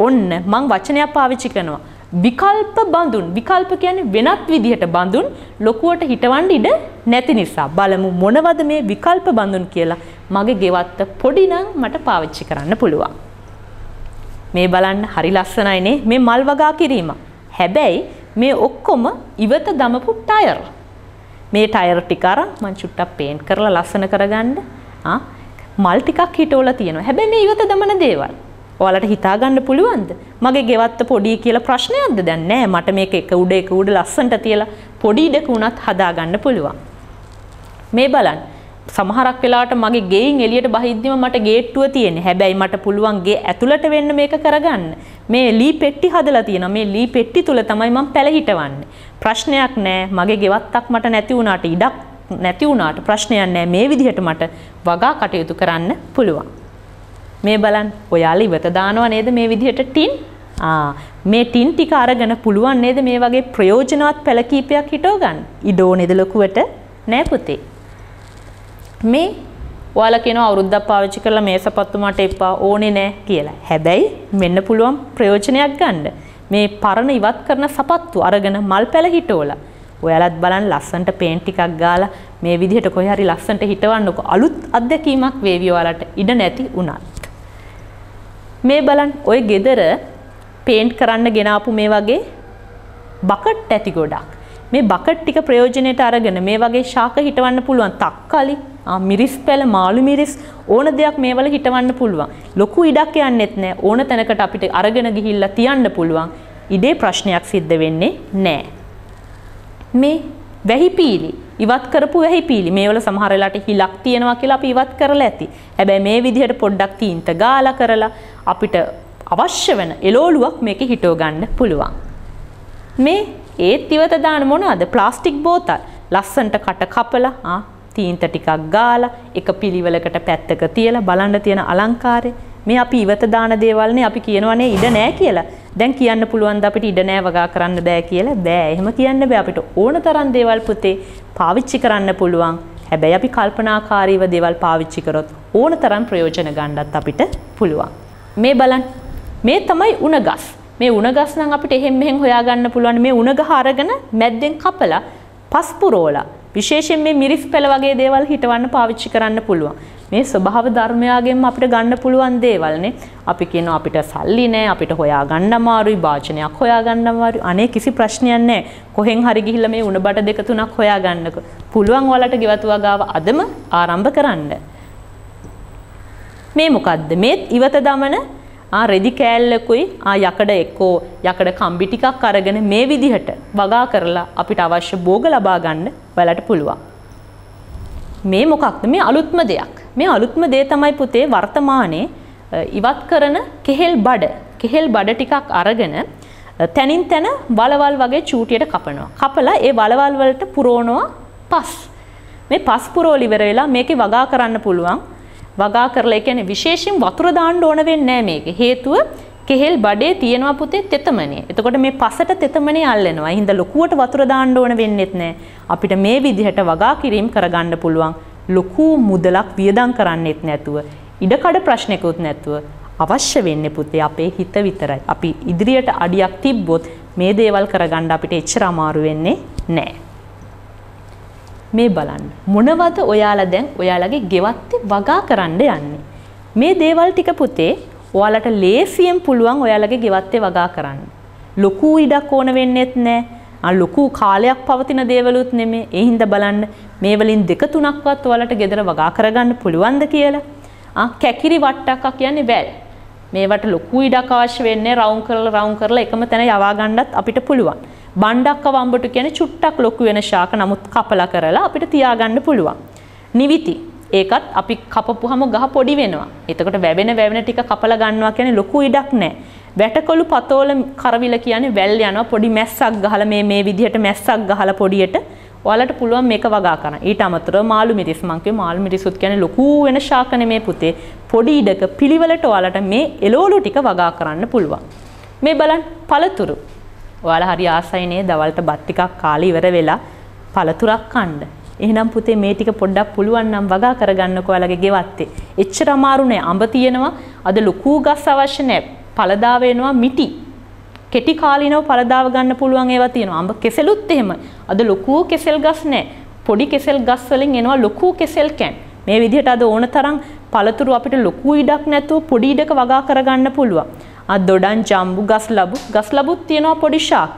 ඔන්න මං වචනයක් පාවිච්චි කරනවා. විකල්ප බඳුන්. විකල්ප කියන්නේ වෙනත් විදිහට බඳුන් ලොකුවට හිටවන්න ඉඩ නැති නිසා. බලමු මොනවද මේ විකල්ප බඳුන් කියලා. මගේ ගෙවත්ත පොඩි නම් මට පාවිච්චි කරන්න පුළුවන්. මේ බලන්න හරි ලස්සනයිනේ මේ මල් වගා කිරීම. හැබැයි මේ ඔක්කොම ඉවත දමපු ටයර්. මේ ටයර් ටික අරන් මං චුට්ටක් පේන්ට් කරලා ලස්සන කරගන්න. ආ මල් ටිකක් හිටවලා තියෙනවා. හැබැයි මේ ඉවත දමන දේවල්. ඔයාලට හිතාගන්න පුළුවන්ද? මගේ ගෙවත්ත පොඩි කියලා ප්‍රශ්නයක්ද දැන් නෑ. මට මේක එක උඩ එක උඩ ලස්සනට තියලා පොඩි ඉඩක උනත් හදාගන්න පුළුවන්. මේ බලන්න. සමහරක් වෙලාවට මගේ ගෙයින් එළියට බහිද්දිම මට ගේට්ටුව තියෙන්නේ. හැබැයි මට පුළුවන් ගේ ඇතුළට වෙන්න මේක කරගන්න. මේ ලී පෙට්ටි හදලා තියෙනවා. මේ ලී පෙට්ටි තුල තමයි මම පැල හිටවන්නේ. ප්‍රශ්නයක් නෑ. මගේ ගෙවත්තක් මට නැති වුණාට ඉඩක් නැති වුණාට ප්‍රශ්නයක් නෑ. මේ විදිහට මට වගා කටයුතු කරන්න පුළුවන්. මේ බලන්න. ඔයාලා ඉවත දානවා නේද මේ විදිහට ටින්? ආ මේ ටින් ටික අරගෙන පුළුවන් නේද මේ වගේ ප්‍රයෝජනවත් පැල කීපයක් හිටව ගන්න? ඉඩෝ නේද ලොකුවට? නෑ පුතේ. මේ ඔයාලා කියනවා අවුරුද්දක් පාවිච්චි කරලා මේසපත්තු මට එපා ඕනේ නෑ කියලා. හැබැයි මෙන්න පුළුවන් ප්‍රයෝජනයක් ගන්න. මේ පරණ ඉවත් කරන සපත්තු අරගෙන මල් පැල හිටවලා. ඔයාලත් බලන්න ලස්සන්ට පේන්ට් ටිකක් ගාලා මේ විදිහට කොහේ හරි ලස්සන්ට හිටවන්නකො. අලුත් අත්දැකීමක් වේවි ඔයාලට. ඉඩ නැති වුණත්. මේ බලන්න ඔය ගෙදර පේන්ට් කරන්න ගෙනාපු මේ වගේ බකට් ඇති ගොඩක්. මේ බකට් ටික ප්‍රයෝජනයට අරගෙන මේ වගේ ශාක හිටවන්න පුළුවන්. තක්කලි, මිරිස් පැල, මාළු මිරිස් ඕන දෙයක් මේවල හිටවන්න පුළුවන්. ලොකු ඉඩක් යන්නෙත් නෑ. ඕන තැනකට අපිට අරගෙන ගිහිල්ලා තියන්න පුළුවන්. ඉඩේ ප්‍රශ්නයක් සිද්ධ වෙන්නේ නෑ. මේ වැහිපීලි ඉවත් කරපු වැහිපීලි මේවල සමහර වෙලාවට හිලක් තියෙනවා කියලා අපි ඉවත් කරලා ඇති. හැබැයි මේ විදිහට පොඩ්ඩක් තීන්ත ගාලා කරලා අපිට අවශ්‍ය වෙන එලෝලුවක් මේකේ හිටව ගන්න පුළුවන්. මේ ඒත් ඉවත දාන මොනවද? ප්ලාස්ටික් බෝතල්. ලස්සන්ට කට කපලා ආ තීන්ත ටිකක් ගාලා එක පිළිවෙලකට පැත්තක තියලා බලන්න තියෙන අලංකාරය මේ අපි ඉවත දාන දේවල්නේ අපි කියනවනේ ඉඩ නෑ කියලා. දැන් කියන්න පුළුවන් ද අපිට ඉඩ නෑ වගා කරන්න බෑ කියලා. බෑ. එහෙම කියන්න බෑ. අපිට ඕන තරම් දේවල් පුතේ පාවිච්චි කරන්න පුළුවන්. හැබැයි අපි කල්පනාකාරීව දේවල් පාවිච්චි කරොත් ඕන තරම් ප්‍රයෝජන ගන්නත් අපිට පුළුවන්. මේ බලන්න. මේ තමයි උණ ගස්. මේ උණ ගස් නම් අපිට එහෙම් මෙහෙම් හොයාගන්න පුළුවන්. මේ උණ ගහ අරගෙන මැද්දෙන් කපලා පස් පුරෝලා විශේෂයෙන් මේ මිරිස් පෙළ වගේ දේවල් හිටවන්න පාවිච්චි කරන්න පුළුවන්. මේ ස්වභාව ධර්මයාගෙන්ම අපිට ගන්න පුළුවන් දේවල්නේ. අපි කියනවා අපිට සල්ලි නෑ, අපිට හොයාගන්න අමාරුයි, වාචනයක් හොයාගන්න අමාරුයි. අනේ කිසි ප්‍රශ්නයක් නෑ. කොහෙන් හරි ගිහිල්ලා මේ උණ බඩ දෙක තුනක් හොයාගන්නකො. පුළුවන් ඔයාලට ගෙවතු වගාව අදම ආරම්භ කරන්න. මේ මොකද්ද? මේ ඉවත දමන ආ රෙදි කෑල්ලකුයි ආ යකඩ එක්කෝ යකඩ කම්බි ටිකක් අරගෙන මේ විදිහට වගා කරලා අපිට අවශ්‍ය භෝග ලබා ගන්න ඔයාලට පුළුවන්. මේ මොකක්ද මේ අලුත්ම දෙයක්. මේ අලුත්ම දේ තමයි පුතේ වර්තමානයේ ඉවත් කරන කෙහෙල් බඩ. කෙහෙල් බඩ ටිකක් අරගෙන තැනින් තැන වලවල් වගේ චූටියට කපනවා. කපලා ඒ වලවල් වලට පුරවනවා පස්. මේ පස් පුරවල ඉවර වෙලා මේකේ වගා කරන්න පුළුවන්. වගා කරලා ඒ කියන්නේ විශේෂයෙන් වතුර දාන්න ඕන වෙන්නේ නැහැ මේකේ. හේතුව කෙහෙල් බඩේ තියෙනවා පුතේ තෙතමනේ. එතකොට මේ පසට තෙතමනේ අල්ලනවා. ඒ හින්දා ලොකුවට වතුර දාන්න ඕන වෙන්නේත් නැහැ. අපිට මේ විදිහට වගා කිරීම කරගන්න පුළුවන්. ලොකු මුදලක් වියදම් කරන්නෙත් නැතුව ඉඩකඩ ප්‍රශ්නකුත් නැතුව අවශ්‍ය වෙන්නේ පුතේ අපේ හිත විතරයි. අපි ඉදිරියට අඩියක් තිබ්බොත් මේ දේවල් කරගන්න අපිට එච්චර අමාරු වෙන්නේ නැහැ. මේ බලන්න මොනවද ඔයාලා දැන් ඔයාලගේ ගෙවත්තේ වගා කරන්න යන්නේ. මේ දේවල් ටික පුතේ ඔයාලට ලේසියෙන් පුළුවන් ඔයාලගේ ගෙවත්තේ වගා කරන්න. ලොකු ඉඩක් ඕන වෙන්නෙත් නැහැ. ලොකු කාලයක් පවතින දේවලුත් නෙමේ. ඒ හින්දා බලන්න මේ වලින් දෙක තුනක්වත් ඔයාලට ගෙදර වගා කරගන්න පුළුවන්ද කියලා. කැකිරි වට්ටක්ක කියන්නේ වැල්. මේවට ලොකු ඉඩක් අවශ්‍ය වෙන්නේ රවුම් කරලා රවුම් කරලා එකම තැන යවා ගන්නත් අපිට පුළුවන්. බණ්ඩක්ක වම්බටු කියන්නේ චුට්ටක් ලොකු වෙන ශාක නමුත් කපලා කරලා අපිට තියාගන්න පුළුවන්. නිවිති ඒකත් අපි කපපුහම ගහ පොඩි වෙනවා. එතකොට වැවෙන වැවෙන ටික කපලා ගන්නවා කියන්නේ ලොකු ඉඩක් නැහැ. වැටකොළු පතෝල කරවිල කියන්නේ වැල් යනවා පොඩි මැස්සක් ගහලා මේ මේ විදිහට මැස්සක් ගහලා පොඩියට ඔයාලට පුළුවන් මේක වගා කරන්න. ඊට අමතරව මාළු මිරිස් මං කිව්වේ මාළු මිරිසුත් කියන්නේ ලොකු වෙන ශාක නෙමේ පුතේ. පොඩි ඉඩක පිළිවෙලට ඔයාලට මේ එළවලු ටික වගා කරන්න පුළුවන්. මේ බලන්න පළතුරු. ඔයාලා හරි ආසයි නේ දවල්ට බත් ටිකක් කාලා ඉවර වෙලා පළතුරක් කන්න. එහෙනම් පුතේ මේ ටික පොඩ්ඩක් පුළුවන් නම් වගා කරගන්නකෝ ඔයාලගේ ගෙවත්තේ. එච්චර අමාරු නෑ. අඹ තියෙනවා. අද ලොකු ගස් අවශ්‍ය නෑ. පළදා වෙනවා මිටි. කෙටි කාලිනව පළදාව ගන්න පුළුවන් ඒවා තියෙනවා. අඹ කෙසෙලුත් එහෙම. අද ලොකු කෙසෙල් ගස් නෑ. පොඩි කෙසෙල් ගස් වලින් එනවා ලොකු කෙසෙල් කැන්. මේ විදිහට අද ඕන තරම් පළතුරු අපිට ලොකු ඉඩක් නැතුව පොඩි ඉඩක වගා කරගන්න පුළුවන්. අද දොඩන් ජම්බු ගස් ලබු ගස් ලබුත් තියෙනවා පොඩි ශාක.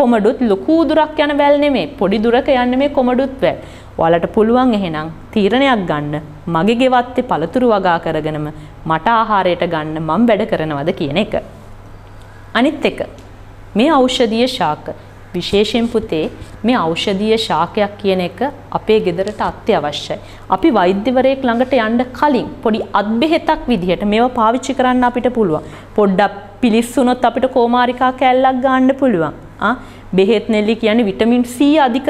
කොමඩුත් ලොකු දුරක් යන වැල් නෙමේ. පොඩි දුරක යන්නේ මේ කොමඩුත් වැල්. ඔයාලට පුළුවන් එහෙනම් තීරණයක් ගන්න. මගේ ගෙවත්තේ පළතුරු වගා කරගෙනම මට ආහාරයට ගන්න මම වැඩ කරනවද කියන එක. අනිත් එක මේ ඖෂධීය ශාක විශේෂයෙන් පුතේ මේ ඖෂධීය ශාකයක් කියන එක අපේ ගෙදරට අත්‍යවශ්‍යයි. අපි වෛද්‍යවරයෙක් ළඟට යන්න කලින් පොඩි අත්බෙහෙතක් විදිහට මේවා පාවිච්චි කරන්න අපිට පුළුවන්. පොඩ්ඩක් පිලිස්සුනොත් අපිට කෝමාරිකා කෑල්ලක් ගන්න පුළුවන්. ආ බෙහෙත් නෙල්ලි කියන්නේ විටමින් C අධික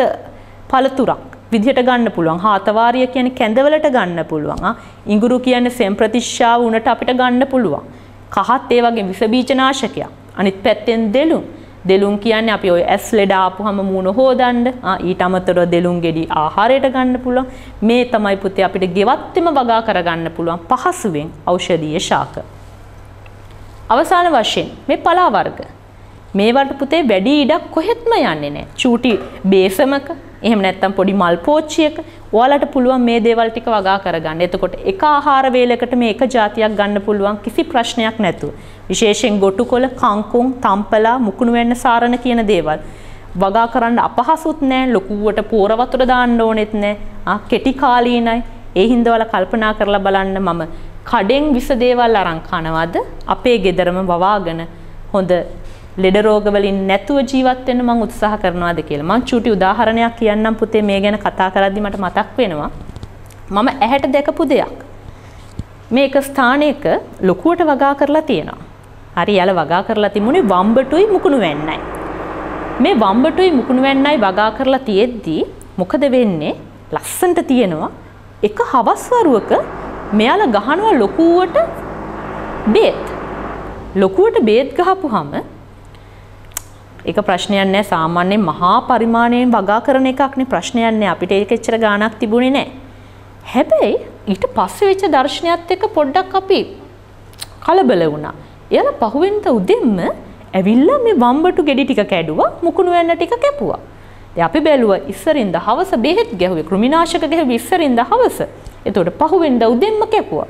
පළතුරක්. විදිහට ගන්න පුළුවන්. හාතවාරිය කියන්නේ කැඳවලට ගන්න පුළුවන්. ආ ඉඟුරු කියන්නේ සෙම් ප්‍රතිශ්‍යාව උනට අපිට ගන්න පුළුවන්. කහත් ඒ වගේ විස බීජනාශකයක්. අනිත් පැත්තෙන් දෙලුම්. දෙලුම් කියන්නේ අපි ඔය ඇස් ලෙඩ ආපුහම මූණ හොදන්න ඊට අමතරව දෙලුම් ගෙඩි ආහාරයට ගන්න පුළුවන් මේ තමයි පුතේ අපිට ගෙවත්තෙම වගා කරගන්න පුළුවන් පහසුවෙන් ඖෂධීය ශාක අවසාන වශයෙන් මේ පලා වර්ග මේවට පුතේ වැඩි ඉඩක් කොහෙත්ම යන්නේ නැහැ චූටි බේසමක එහෙම නැත්නම් පොඩි මල් පෝච්චියක ඔයාලට පුළුවන් මේ දේවල් ටික වගා කරගන්න. එතකොට එක ආහාර වේලකට මේ එක જાතියක් ගන්න පුළුවන් කිසි ප්‍රශ්නයක් නැතුව. විශේෂයෙන් ගොටුකොළ, කංකුම්, තම්පලා, මුකුණු වෙන්න සාරණ කියන දේවල් වගා කරන්න අපහසුත් නෑ. ලොකුවට පෝර වතුර දාන්න ඕනෙත් නෑ. ආ කෙටි කාලීනයි. ඒ හින්දා ඔයාලා කල්පනා කරලා බලන්න මම කඩෙන් විස දේවල් අරන් කනවද අපේ ගෙදරම වවාගෙන හොඳ ලෙඩ රෝග වලින් නැතුව ජීවත් වෙන්න මම උත්සාහ කරනවාද කියලා. මම චූටි උදාහරණයක් කියන්නම් පුතේ මේ ගැන කතා කරද්දි මට මතක් වෙනවා. මම ඇහැට දැකපු දෙයක්. මේක ස්ථානයක ලොකුවට වගා කරලා තියෙනවා. හරි යාල වගා කරලා තිබුණේ වම්බටුයි මුකුණු වෙන්නයි. මේ වම්බටුයි මුකුණු වෙන්නයි වගා කරලා තියෙද්දි මොකද වෙන්නේ? ලස්සන්ට තියෙනවා එක හවස් වරුවක මෙයාලා ගහනවා ලොකුවට බේත්. ලොකුවට බේත් ගහපුහම ඒක ප්‍රශ්නයක් නෑ සාමාන්‍යයෙන් මහා පරිමාණයෙන් වගා කරන එකක්නේ ප්‍රශ්නයක් නෑ අපිට ඒක එච්චර ගාණක් තිබුණේ නෑ. හැබැයි ඊට පස්සේ වෙච්ච දර්ශනයත් එක්ක පොඩ්ඩක් අපි කලබල වුණා. එයාලා පහුවෙන්ද උදෙන්ම ඇවිල්ලා මේ වම්බටු ගෙඩි ටික කැඩුවා මුකුණු වෙන්න ටික කැපුවා. දැන් අපි බැලුවා ඉස්සරින්ද හවස බෙහෙත් ගැහුවේ කෘමිනාශක ගැහුවේ ඉස්සරින්ද හවස. එතකොට පහුවෙන්ද උදෙන්ම කැපුවා.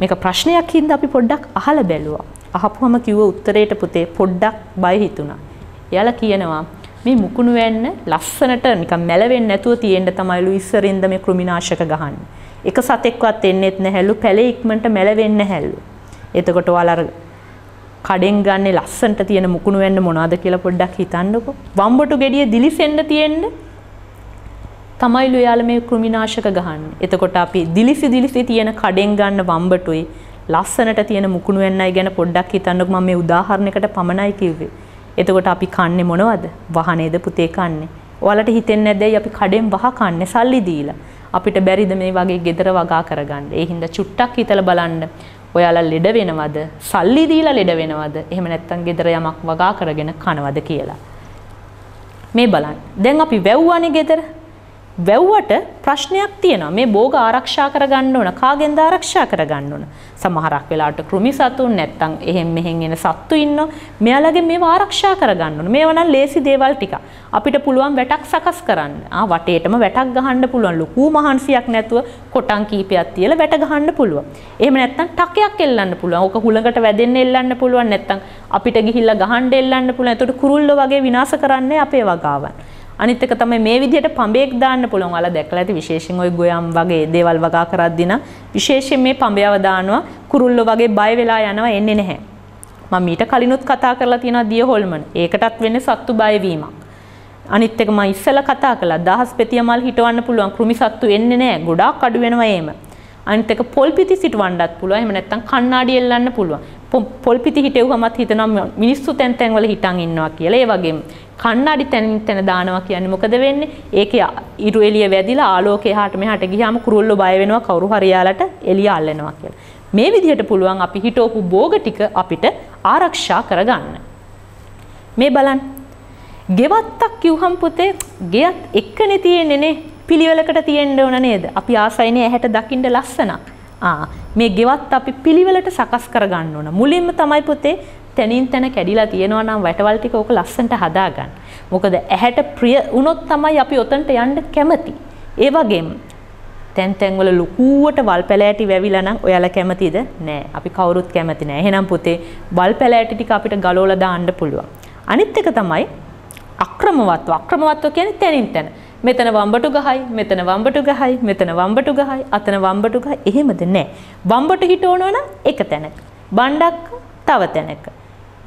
මේක ප්‍රශ්නයක් හින්දා අපි පොඩ්ඩක් අහලා බැලුවා. අහපුවම කිව්ව උත්තරේට පුතේ පොඩ්ඩක් බය හිතුණා. එයාලා කියනවා මේ මුකුණු වෙන්න ලස්සනට නිකන් මැලවෙන්නේ නැතුව තියෙන්න තමයිලු ඉස්සරින්ද මේ කෘමිනාශක ගහන්නේ. එක සතෙක්වත් එන්නෙත් නැහැලු පැලේ ඉක්මනට මැලවෙන්නේ නැහැලු. එතකොට ඔයාලා කඩෙන් ගන්නේ ලස්සනට තියෙන මුකුණු වෙන්න මොනවද කියලා පොඩ්ඩක් හිතන්නකෝ. වම්බටු ගෙඩිය දිලිසෙන්න තියෙන්නේ තමයිලු යාලා මේ කෘමිනාශක ගහන්නේ. එතකොට අපි දිලිසි දිලිසි තියෙන කඩෙන් ගන්න වම්බටුයි ලස්සනට තියෙන මුකුණු වෙන්නයි ගැන පොඩ්ඩක් හිතන්නකෝ මම මේ උදාහරණයකට පමණයි කිව්වේ. එතකොට අපි කන්නේ මොනවද? වහනේද පුතේ කන්නේ. ඔයාලට හිතෙන්නේ නැද්ද අපි කඩෙන් වහ කන්නේ සල්ලි දීලා. අපිට බැරිද මේ වගේ gedara වගා කරගන්න. ඒ හින්දා චුට්ටක් හිතලා බලන්න. ඔයාලා ලෙඩ වෙනවද? සල්ලි දීලා ලෙඩ වෙනවද? එහෙම නැත්නම් gedara යමක් වගා කරගෙන කනවද කියලා. මේ බලන්න. දැන් අපි වැව්වනේ gedara. වැව්වට ප්‍රශ්නයක් තියෙනවා. මේ බෝග ආරක්ෂා කරගන්න ඕන. කාගෙන්ද ආරක්ෂා කරගන්න ඕන? සමහරක් වෙලාවට කෘමි සතුන් නැත්තම් එහෙන් මෙහෙන් එන සත්තු ඉන්නවා. මෙයාලගේ මේවා ආරක්ෂා කරගන්න ඕන. මේවා නම් ලේසි දේවල් ටික. අපිට පුළුවන් වැටක් සකස් කරන්න. ආ වටේටම වැටක් ගහන්න පුළුවන්. ලොකු මහන්සියක් නැතුව කොටන් කීපයක් තියලා වැට ගහන්න පුළුවන්. එහෙම නැත්තම් ටකයක් එල්ලන්න පුළුවන්. ඕක හුලඟට වැදෙන්න එල්ලන්න පුළුවන්. නැත්තම් අපිට ගිහිල්ලා ගහන්න එල්ලන්න පුළුවන්. එතකොට කුරුල්ලෝ වගේ විනාශ කරන්නේ අපේ වගාවන්. අනිත් එක තමයි මේ විදිහට පඹයක් දාන්න පුළුවන්. ඔයාලා දැකලා ඇති විශේෂයෙන් ওই ගොයම් වගේ දේවල් වගා කරද්දී නම් විශේෂයෙන් මේ පඹයව දානවා කුරුල්ලෝ වගේ බය වෙලා යනවා එන්නේ නැහැ. මම මීට කලිනුත් කතා කරලා තියෙනවා දිය හොල්මන. ඒකටත් වෙන්නේ සත්තු බය වීමක්. අනිත් එක මම ඉස්සෙල්ලා කතා කළා දහස් පෙතිය මල් හිටවන්න පුළුවන් කෘමි සත්තු එන්නේ නැහැ. ගොඩාක් අඩු වෙනවා එහෙම. අනිත් එක පොල් පිටි සිටවන්නත් පුළුවන්. එහෙම නැත්නම් කණ්ණාඩි එල්ලන්න පුළුවන්. පොල් පිටි හිටෙව්වමත් හිතනවා මිනිස්සු තැන් තැන් වල හිටන් ඉන්නවා කියලා. ඒ වගේම කණ්ණාඩි තැනින් තැන දානවා කියන්නේ මොකද වෙන්නේ? ඒකේ ඉරු එළිය වැදිලා ආලෝකය එහාට මෙහාට ගියාම කුරුල්ලෝ බය වෙනවා කවුරු හරි යාලට එළිය අල්ලනවා කියලා. මේ විදිහට පුළුවන් අපි හිටවපු භෝග ටික අපිට ආරක්ෂා කරගන්න. මේ බලන්න. ගෙවත්තක් කිව්වම් පුතේ ගෙයත් එක්කනේ තියෙන්නේ නේ. පිළිවෙලකට තියෙන්න ඕන නේද? අපි ආසයිනේ ඇහැට දකින්න ලස්සනක්. ආ මේ ගෙවත් අපි පිළිවෙලට සකස් කරගන්න ඕන. මුලින්ම තමයි පුතේ තැනින් තැන කැඩිලා තියෙනවා නම් වැටවල් ටික ඕක ලස්සනට හදාගන්න. මොකද ඇහැට ප්‍රිය වුණොත් තමයි අපි ඔතනට යන්න කැමති. ඒ වගේම තැන් තැන් වල ලুকুවට වල් පැලෑටි වැවිලා නම් ඔයාලා කැමතිද? නෑ. අපි කවුරුත් කැමති නෑ. එහෙනම් පුතේ වල් පැලෑටි ටික අපිට ගලවලා දාන්න පුළුවන්. අනිත් එක තමයි අක්‍රමවත්ව. අක්‍රමවත්ව කියන්නේ තැනින් තැන. මෙතන වම්බටු ගහයි, මෙතන වම්බටු ගහයි, මෙතන වම්බටු ගහයි, අතන වම්බටු ගහයි. එහෙමද නෑ. වම්බටු හිටවනවා නම් එක තැනක. බණ්ඩක්ක තව තැනක.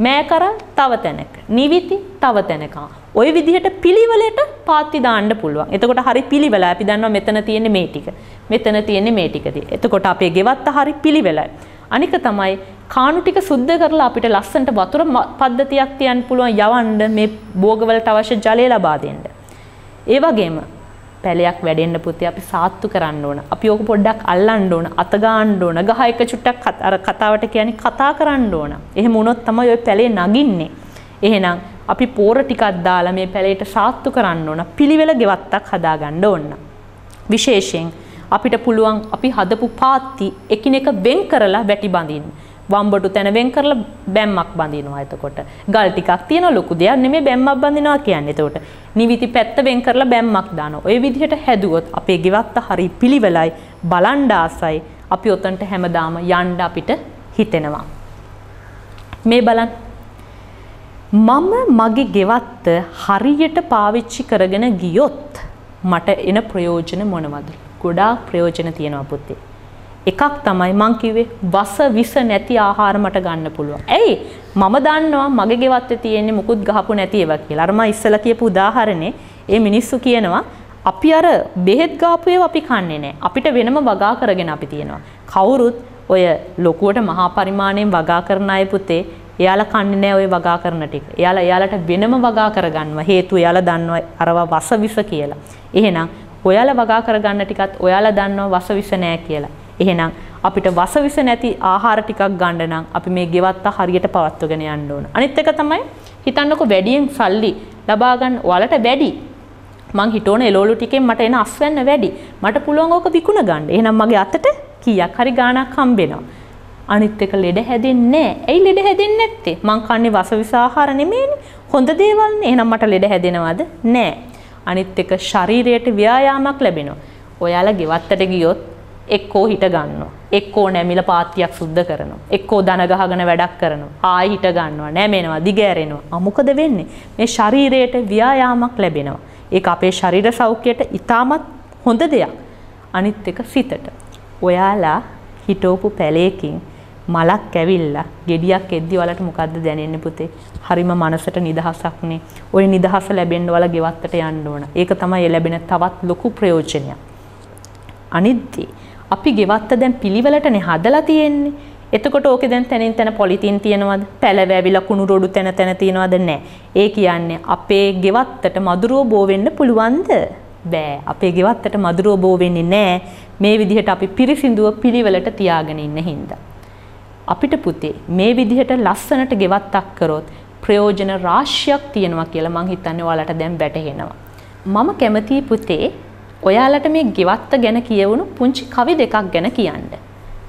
මෑකරල් තව තැනක. නිවිති තව තැනක. ওই විදිහට පිළිවෙලට පාත්ති දාන්න පුළුවන්. එතකොට හරි පිළිවෙල. අපි දන්නවා මෙතන තියෙන්නේ මේ ටික. මෙතන තියෙන්නේ මේ ටික. එතකොට අපේ ගෙවත්ත හරි පිළිවෙලයි. අනික තමයි කාණු ටික සුද්ධ කරලා අපිට ලස්සනට වතුර පද්ධතියක් තියන්න පුළුවන් යවන්න මේ භෝගවලට අවශ්‍ය ජලය ලබා දෙන්න. ඒ වගේම පැලයක් වැඩෙන්න පුතේ අපි සාත්තු කරන්න ඕන. අපි ඕක පොඩ්ඩක් අල්ලන්න ඕන, අත ගන්න ඕන, ගහ එක චුට්ටක් අර කතාවට කියන්නේ කතා කරන්න ඕන. එහෙම වුණොත් තමයි ওই පැලේ නගින්නේ. එහෙනම් අපි පෝර ටිකක් දාලා මේ පැලේට සාත්තු කරන්න ඕන. පිළිවෙල ගෙවත්තක් හදාගන්න ඕන. විශේෂයෙන් අපිට පුළුවන් අපි හදපු පාත්ති එකිනෙක වෙන් කරලා වැටි බඳින්න. වම්බටු තැන වෙන් කරලා බැම්මක් බඳිනවා එතකොට. ගල් ටිකක් තියෙන ලොකු දෙයක් නෙමෙයි බැම්මක් බඳිනවා කියන්නේ. එතකොට නිවිති පැත්ත වෙන් කරලා බැම්මක් දානවා. ওই විදිහට හැදුවොත් අපේ ගෙවත්ත හරි පිළිවෙලයි බලන් ආසයි. අපි ඔතනට හැමදාම යන්න අපිට හිතෙනවා. මේ බලන්න. මම මගේ ගෙවත්ත හරියට පාවිච්චි කරගෙන ගියොත් මට එන ප්‍රයෝජන මොනවද? ගොඩාක් ප්‍රයෝජන තියෙනවා පුතේ. එකක් තමයි මං කිව්වේ වස විස නැති ආහාර මට ගන්න පුළුවන්. ඇයි? මම දන්නවා මගේ ගෙවත්තේ තියෙන්නේ මුකුත් ගහපු නැති ඒවා කියලා. අර මම ඉස්සලා කියපු උදාහරණේ ඒ මිනිස්සු කියනවා අපි අර බෙහෙත් ගාපු ඒවා අපි කන්නේ නැහැ. අපිට වෙනම වගා කරගෙන අපි තියෙනවා. කවුරුත් ඔය ලොකුවට මහා පරිමාණයෙන් වගා කරන අය පුතේ එයාලා කන්නේ නැහැ ওই වගා කරන ටික. එයාලා එයාලට වෙනම වගා කරගන්නවා. හේතුව එයාලා දන්නවා අරවා වස විස කියලා. එහෙනම් ඔයාලා වගා කරගන්න ටිකත් ඔයාලා දන්නවා වස විස නැහැ කියලා. එහෙනම් අපිට වසවිස නැති ආහාර ටිකක් ගන්න නම් අපි මේ ගෙවත්ත හරියට පවත්වගෙන යන්න ඕන. අනිත් එක තමයි හිතන්නකො වැඩියෙන් සල්ලි ලබා ගන්න ඔයාලට වැඩි. මං හිතෝන එළවලු ටිකෙන් මට එන අස්වැන්න වැඩි. මට පුළුවන් ඕක විකුණ ගන්න. එහෙනම් මගේ අතට කීයක් හරි ගාණක් හම්බෙනවා. අනිත් එක ලෙඩ හැදෙන්නේ නැහැ. ඇයි ලෙඩ හැදෙන්නේ නැත්තේ? මං කන්නේ වසවිස ආහාර නෙමෙයිනේ. හොඳ දේවල්නේ. එහෙනම් මට ලෙඩ හැදෙනවද? නැහැ. අනිත් එක ශරීරයට ව්‍යායාමයක් ලැබෙනවා. ඔයාලා ගෙවත්තට ගියොත් එක්කෝ හිට ගන්නවා. එක්කෝ නැමිල පාත්තියක් සුද්ධ කරනවා. එක්කෝ දන ගහගෙන වැඩක් කරනවා. ආයි හිට ගන්නවා. නැමෙනවා, දිගෑරෙනවා. ආ මොකද වෙන්නේ? මේ ශරීරයට ව්‍යායාමයක් ලැබෙනවා. ඒක අපේ ශරීර සෞඛ්‍යයට ඉතාමත් හොඳ දෙයක්. අනිත් එක සිතට. ඔයාලා හිටවපු පැලයකින් මලක් ඇවිල්ලා ගෙඩියක් එද්දි වලට මොකද්ද දැනෙන්නේ පුතේ? හරිම මනසට නිදහසක්නේ. ওই නිදහස ලැබෙන්න වල ගෙවත්තට යන්න ඕන. ඒක තමයි ලැබෙන තවත් ලොකු ප්‍රයෝජනයක්. අනිද්දී අපි ගෙවත්ත දැන් පිළිවෙලටනේ හදලා තියෙන්නේ. එතකොට ඕකේ දැන් තැනින් තැන පොලිතින් තියනවද? පැලවැවිලා කුණු රොඩු තැන තැන තියනවද? නැහැ. ඒ කියන්නේ අපේ ගෙවත්තට මදුරුව බෝ වෙන්න පුළුවන්ද? බෑ. අපේ ගෙවත්තට මදුරුව බෝ වෙන්නේ නැහැ. මේ විදිහට අපි පිරිසිදුව පිළිවෙලට තියාගෙන ඉන්න හින්දා. අපිට පුතේ මේ විදිහට ලස්සනට ගෙවත්තක් කරොත් ප්‍රයෝජන රාශියක් තියෙනවා කියලා මං හිතන්නේ ඔයාලට දැන් වැටහෙනවා. මම කැමතියි පුතේ ඔයාලට මේ ගෙවත්ත ගැන කියවුණු පුංචි කවි දෙකක් ගැන කියන්න.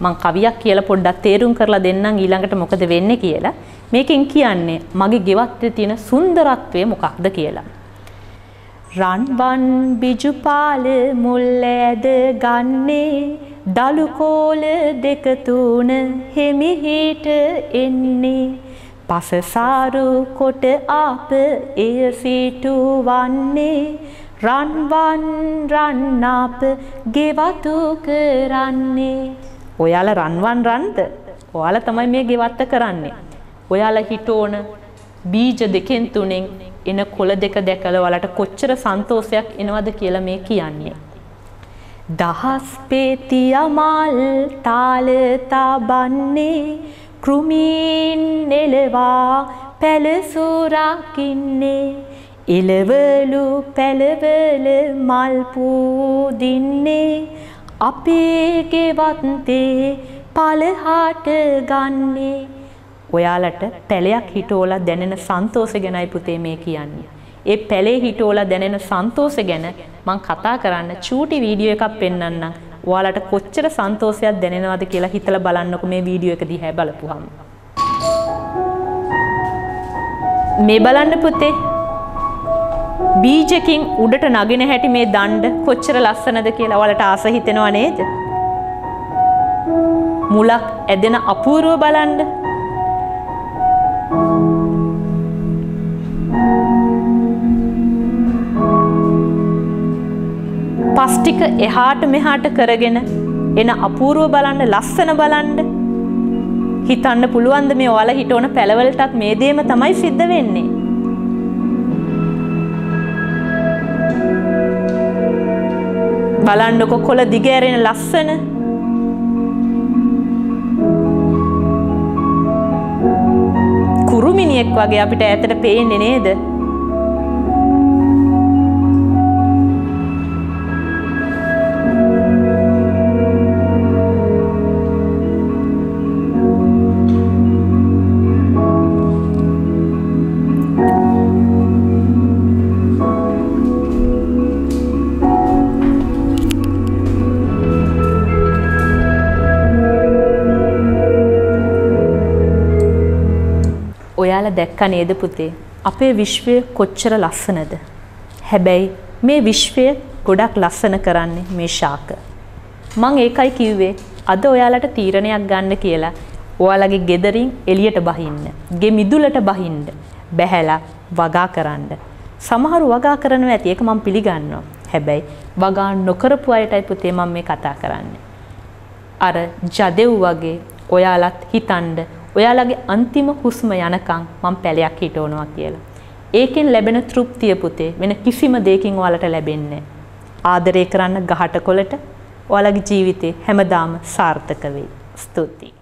මං කවියක් කියලා පොඩ්ඩක් තේරුම් කරලා දෙන්නම් ඊළඟට මොකද වෙන්නේ කියලා. මේකෙන් කියන්නේ මගේ ගෙවත්තේ තියෙන සුන්දරත්වය මොකක්ද කියලා. රන්වන් බිජුපාල මුල් ඇද ගන්නේ දලු කෝල දෙක තුන හිමිහිට එන්නේ පසසාරු කොට ආප එය සිටු වන්නේ රන්වන් රන්නාප ගෙවතු කරන්නේ. ඔයාලා රන්වන් රන්ද? ඔයාලා තමයි මේ ගෙවත්ත කරන්නේ. ඔයාලා හිටෝන බීජ දෙකෙන් තුනෙන් එන කොළ දෙක දැකලා ඔයාලට කොච්චර සන්තෝෂයක් එනවද කියලා මේ කියන්නේ. දහස් පේතිය මල් තාල තබන්නේ කෘමීන් එලවා පැලසුරකින්නේ. එලවලු පැලවල මල් පූදින්නේ අපේ ගෙවත්තේ පලහාට ගන්නේ ඔයාලට පැලයක් හිටෝලා දැනෙන සන්තෝෂ ගැනයි පුතේ මේ කියන්නේ. ඒ පැලේ හිටෝලා දැනෙන සන්තෝෂ ගැන මං කතා කරන්න චූටි වීඩියෝ එකක් පෙන්වන්නම්. ඔයාලට කොච්චර සන්තෝෂයක් දැනෙනවද කියලා හිතලා බලන්නකො මේ වීඩියෝ එක දිහා බලපුවම. මේ බලන්න පුතේ බීජකින් උඩට නගින හැටි මේ දණ්ඩ කොච්චර ලස්සනද කියලා ඔයාලට ආස හිතෙනව නේද? මුලක් ඇදෙන අපූර්ව බලන්න. පස් ටික එහාට මෙහාට කරගෙන එන අපූර්ව බලන්න ලස්සන බලන්න හිතන්න පුළුවන්ද මේ ඔයාලා හිටවන පැලවලටත් මේ දේම තමයි සිද්ධ වෙන්නේ බලන්නකො කොළ දිගෑරෙන ලස්සන. කුරුමිනියෙක් වගේ අපිට ඈතට පේන්නේ නේද? ඔයාලා දැක්ක නේද පුතේ? අපේ විශ්වය කොච්චර ලස්සනද? හැබැයි මේ විශ්වය ගොඩක් ලස්සන කරන්නේ මේ ශාක. මං ඒකයි කිව්වේ අද ඔයාලට තීරණයක් ගන්න කියලා. ඔයාලගේ ගෙදරින් එළියට බහින්න ගේ මිදුලට බහින්න බැහැලා වගා කරන්න. සමහරු වගා කරනවා ඇති ඒක මම පිළිගන්නවා. හැබැයි වගා නොකරපු අයටයි පුතේ මම මේ කතා කරන්නේ. අර ජදෙව් වගේ ඔයාලත් හිතන්න ඔයාලගේ අන්තිම හුස්ම යනකම් මම පැලයක් හිටවනවා කියලා. ඒකෙන් ලැබෙන තෘප්තිය පුතේ වෙන කිසිම දෙයකින් ඔයාලට ලැබෙන්නේ ආදරය කරන්න ගහට කොලට ඔයාලගේ ජීවිතේ හැමදාම සාර්ථක වෙයි. ස්තුතියි.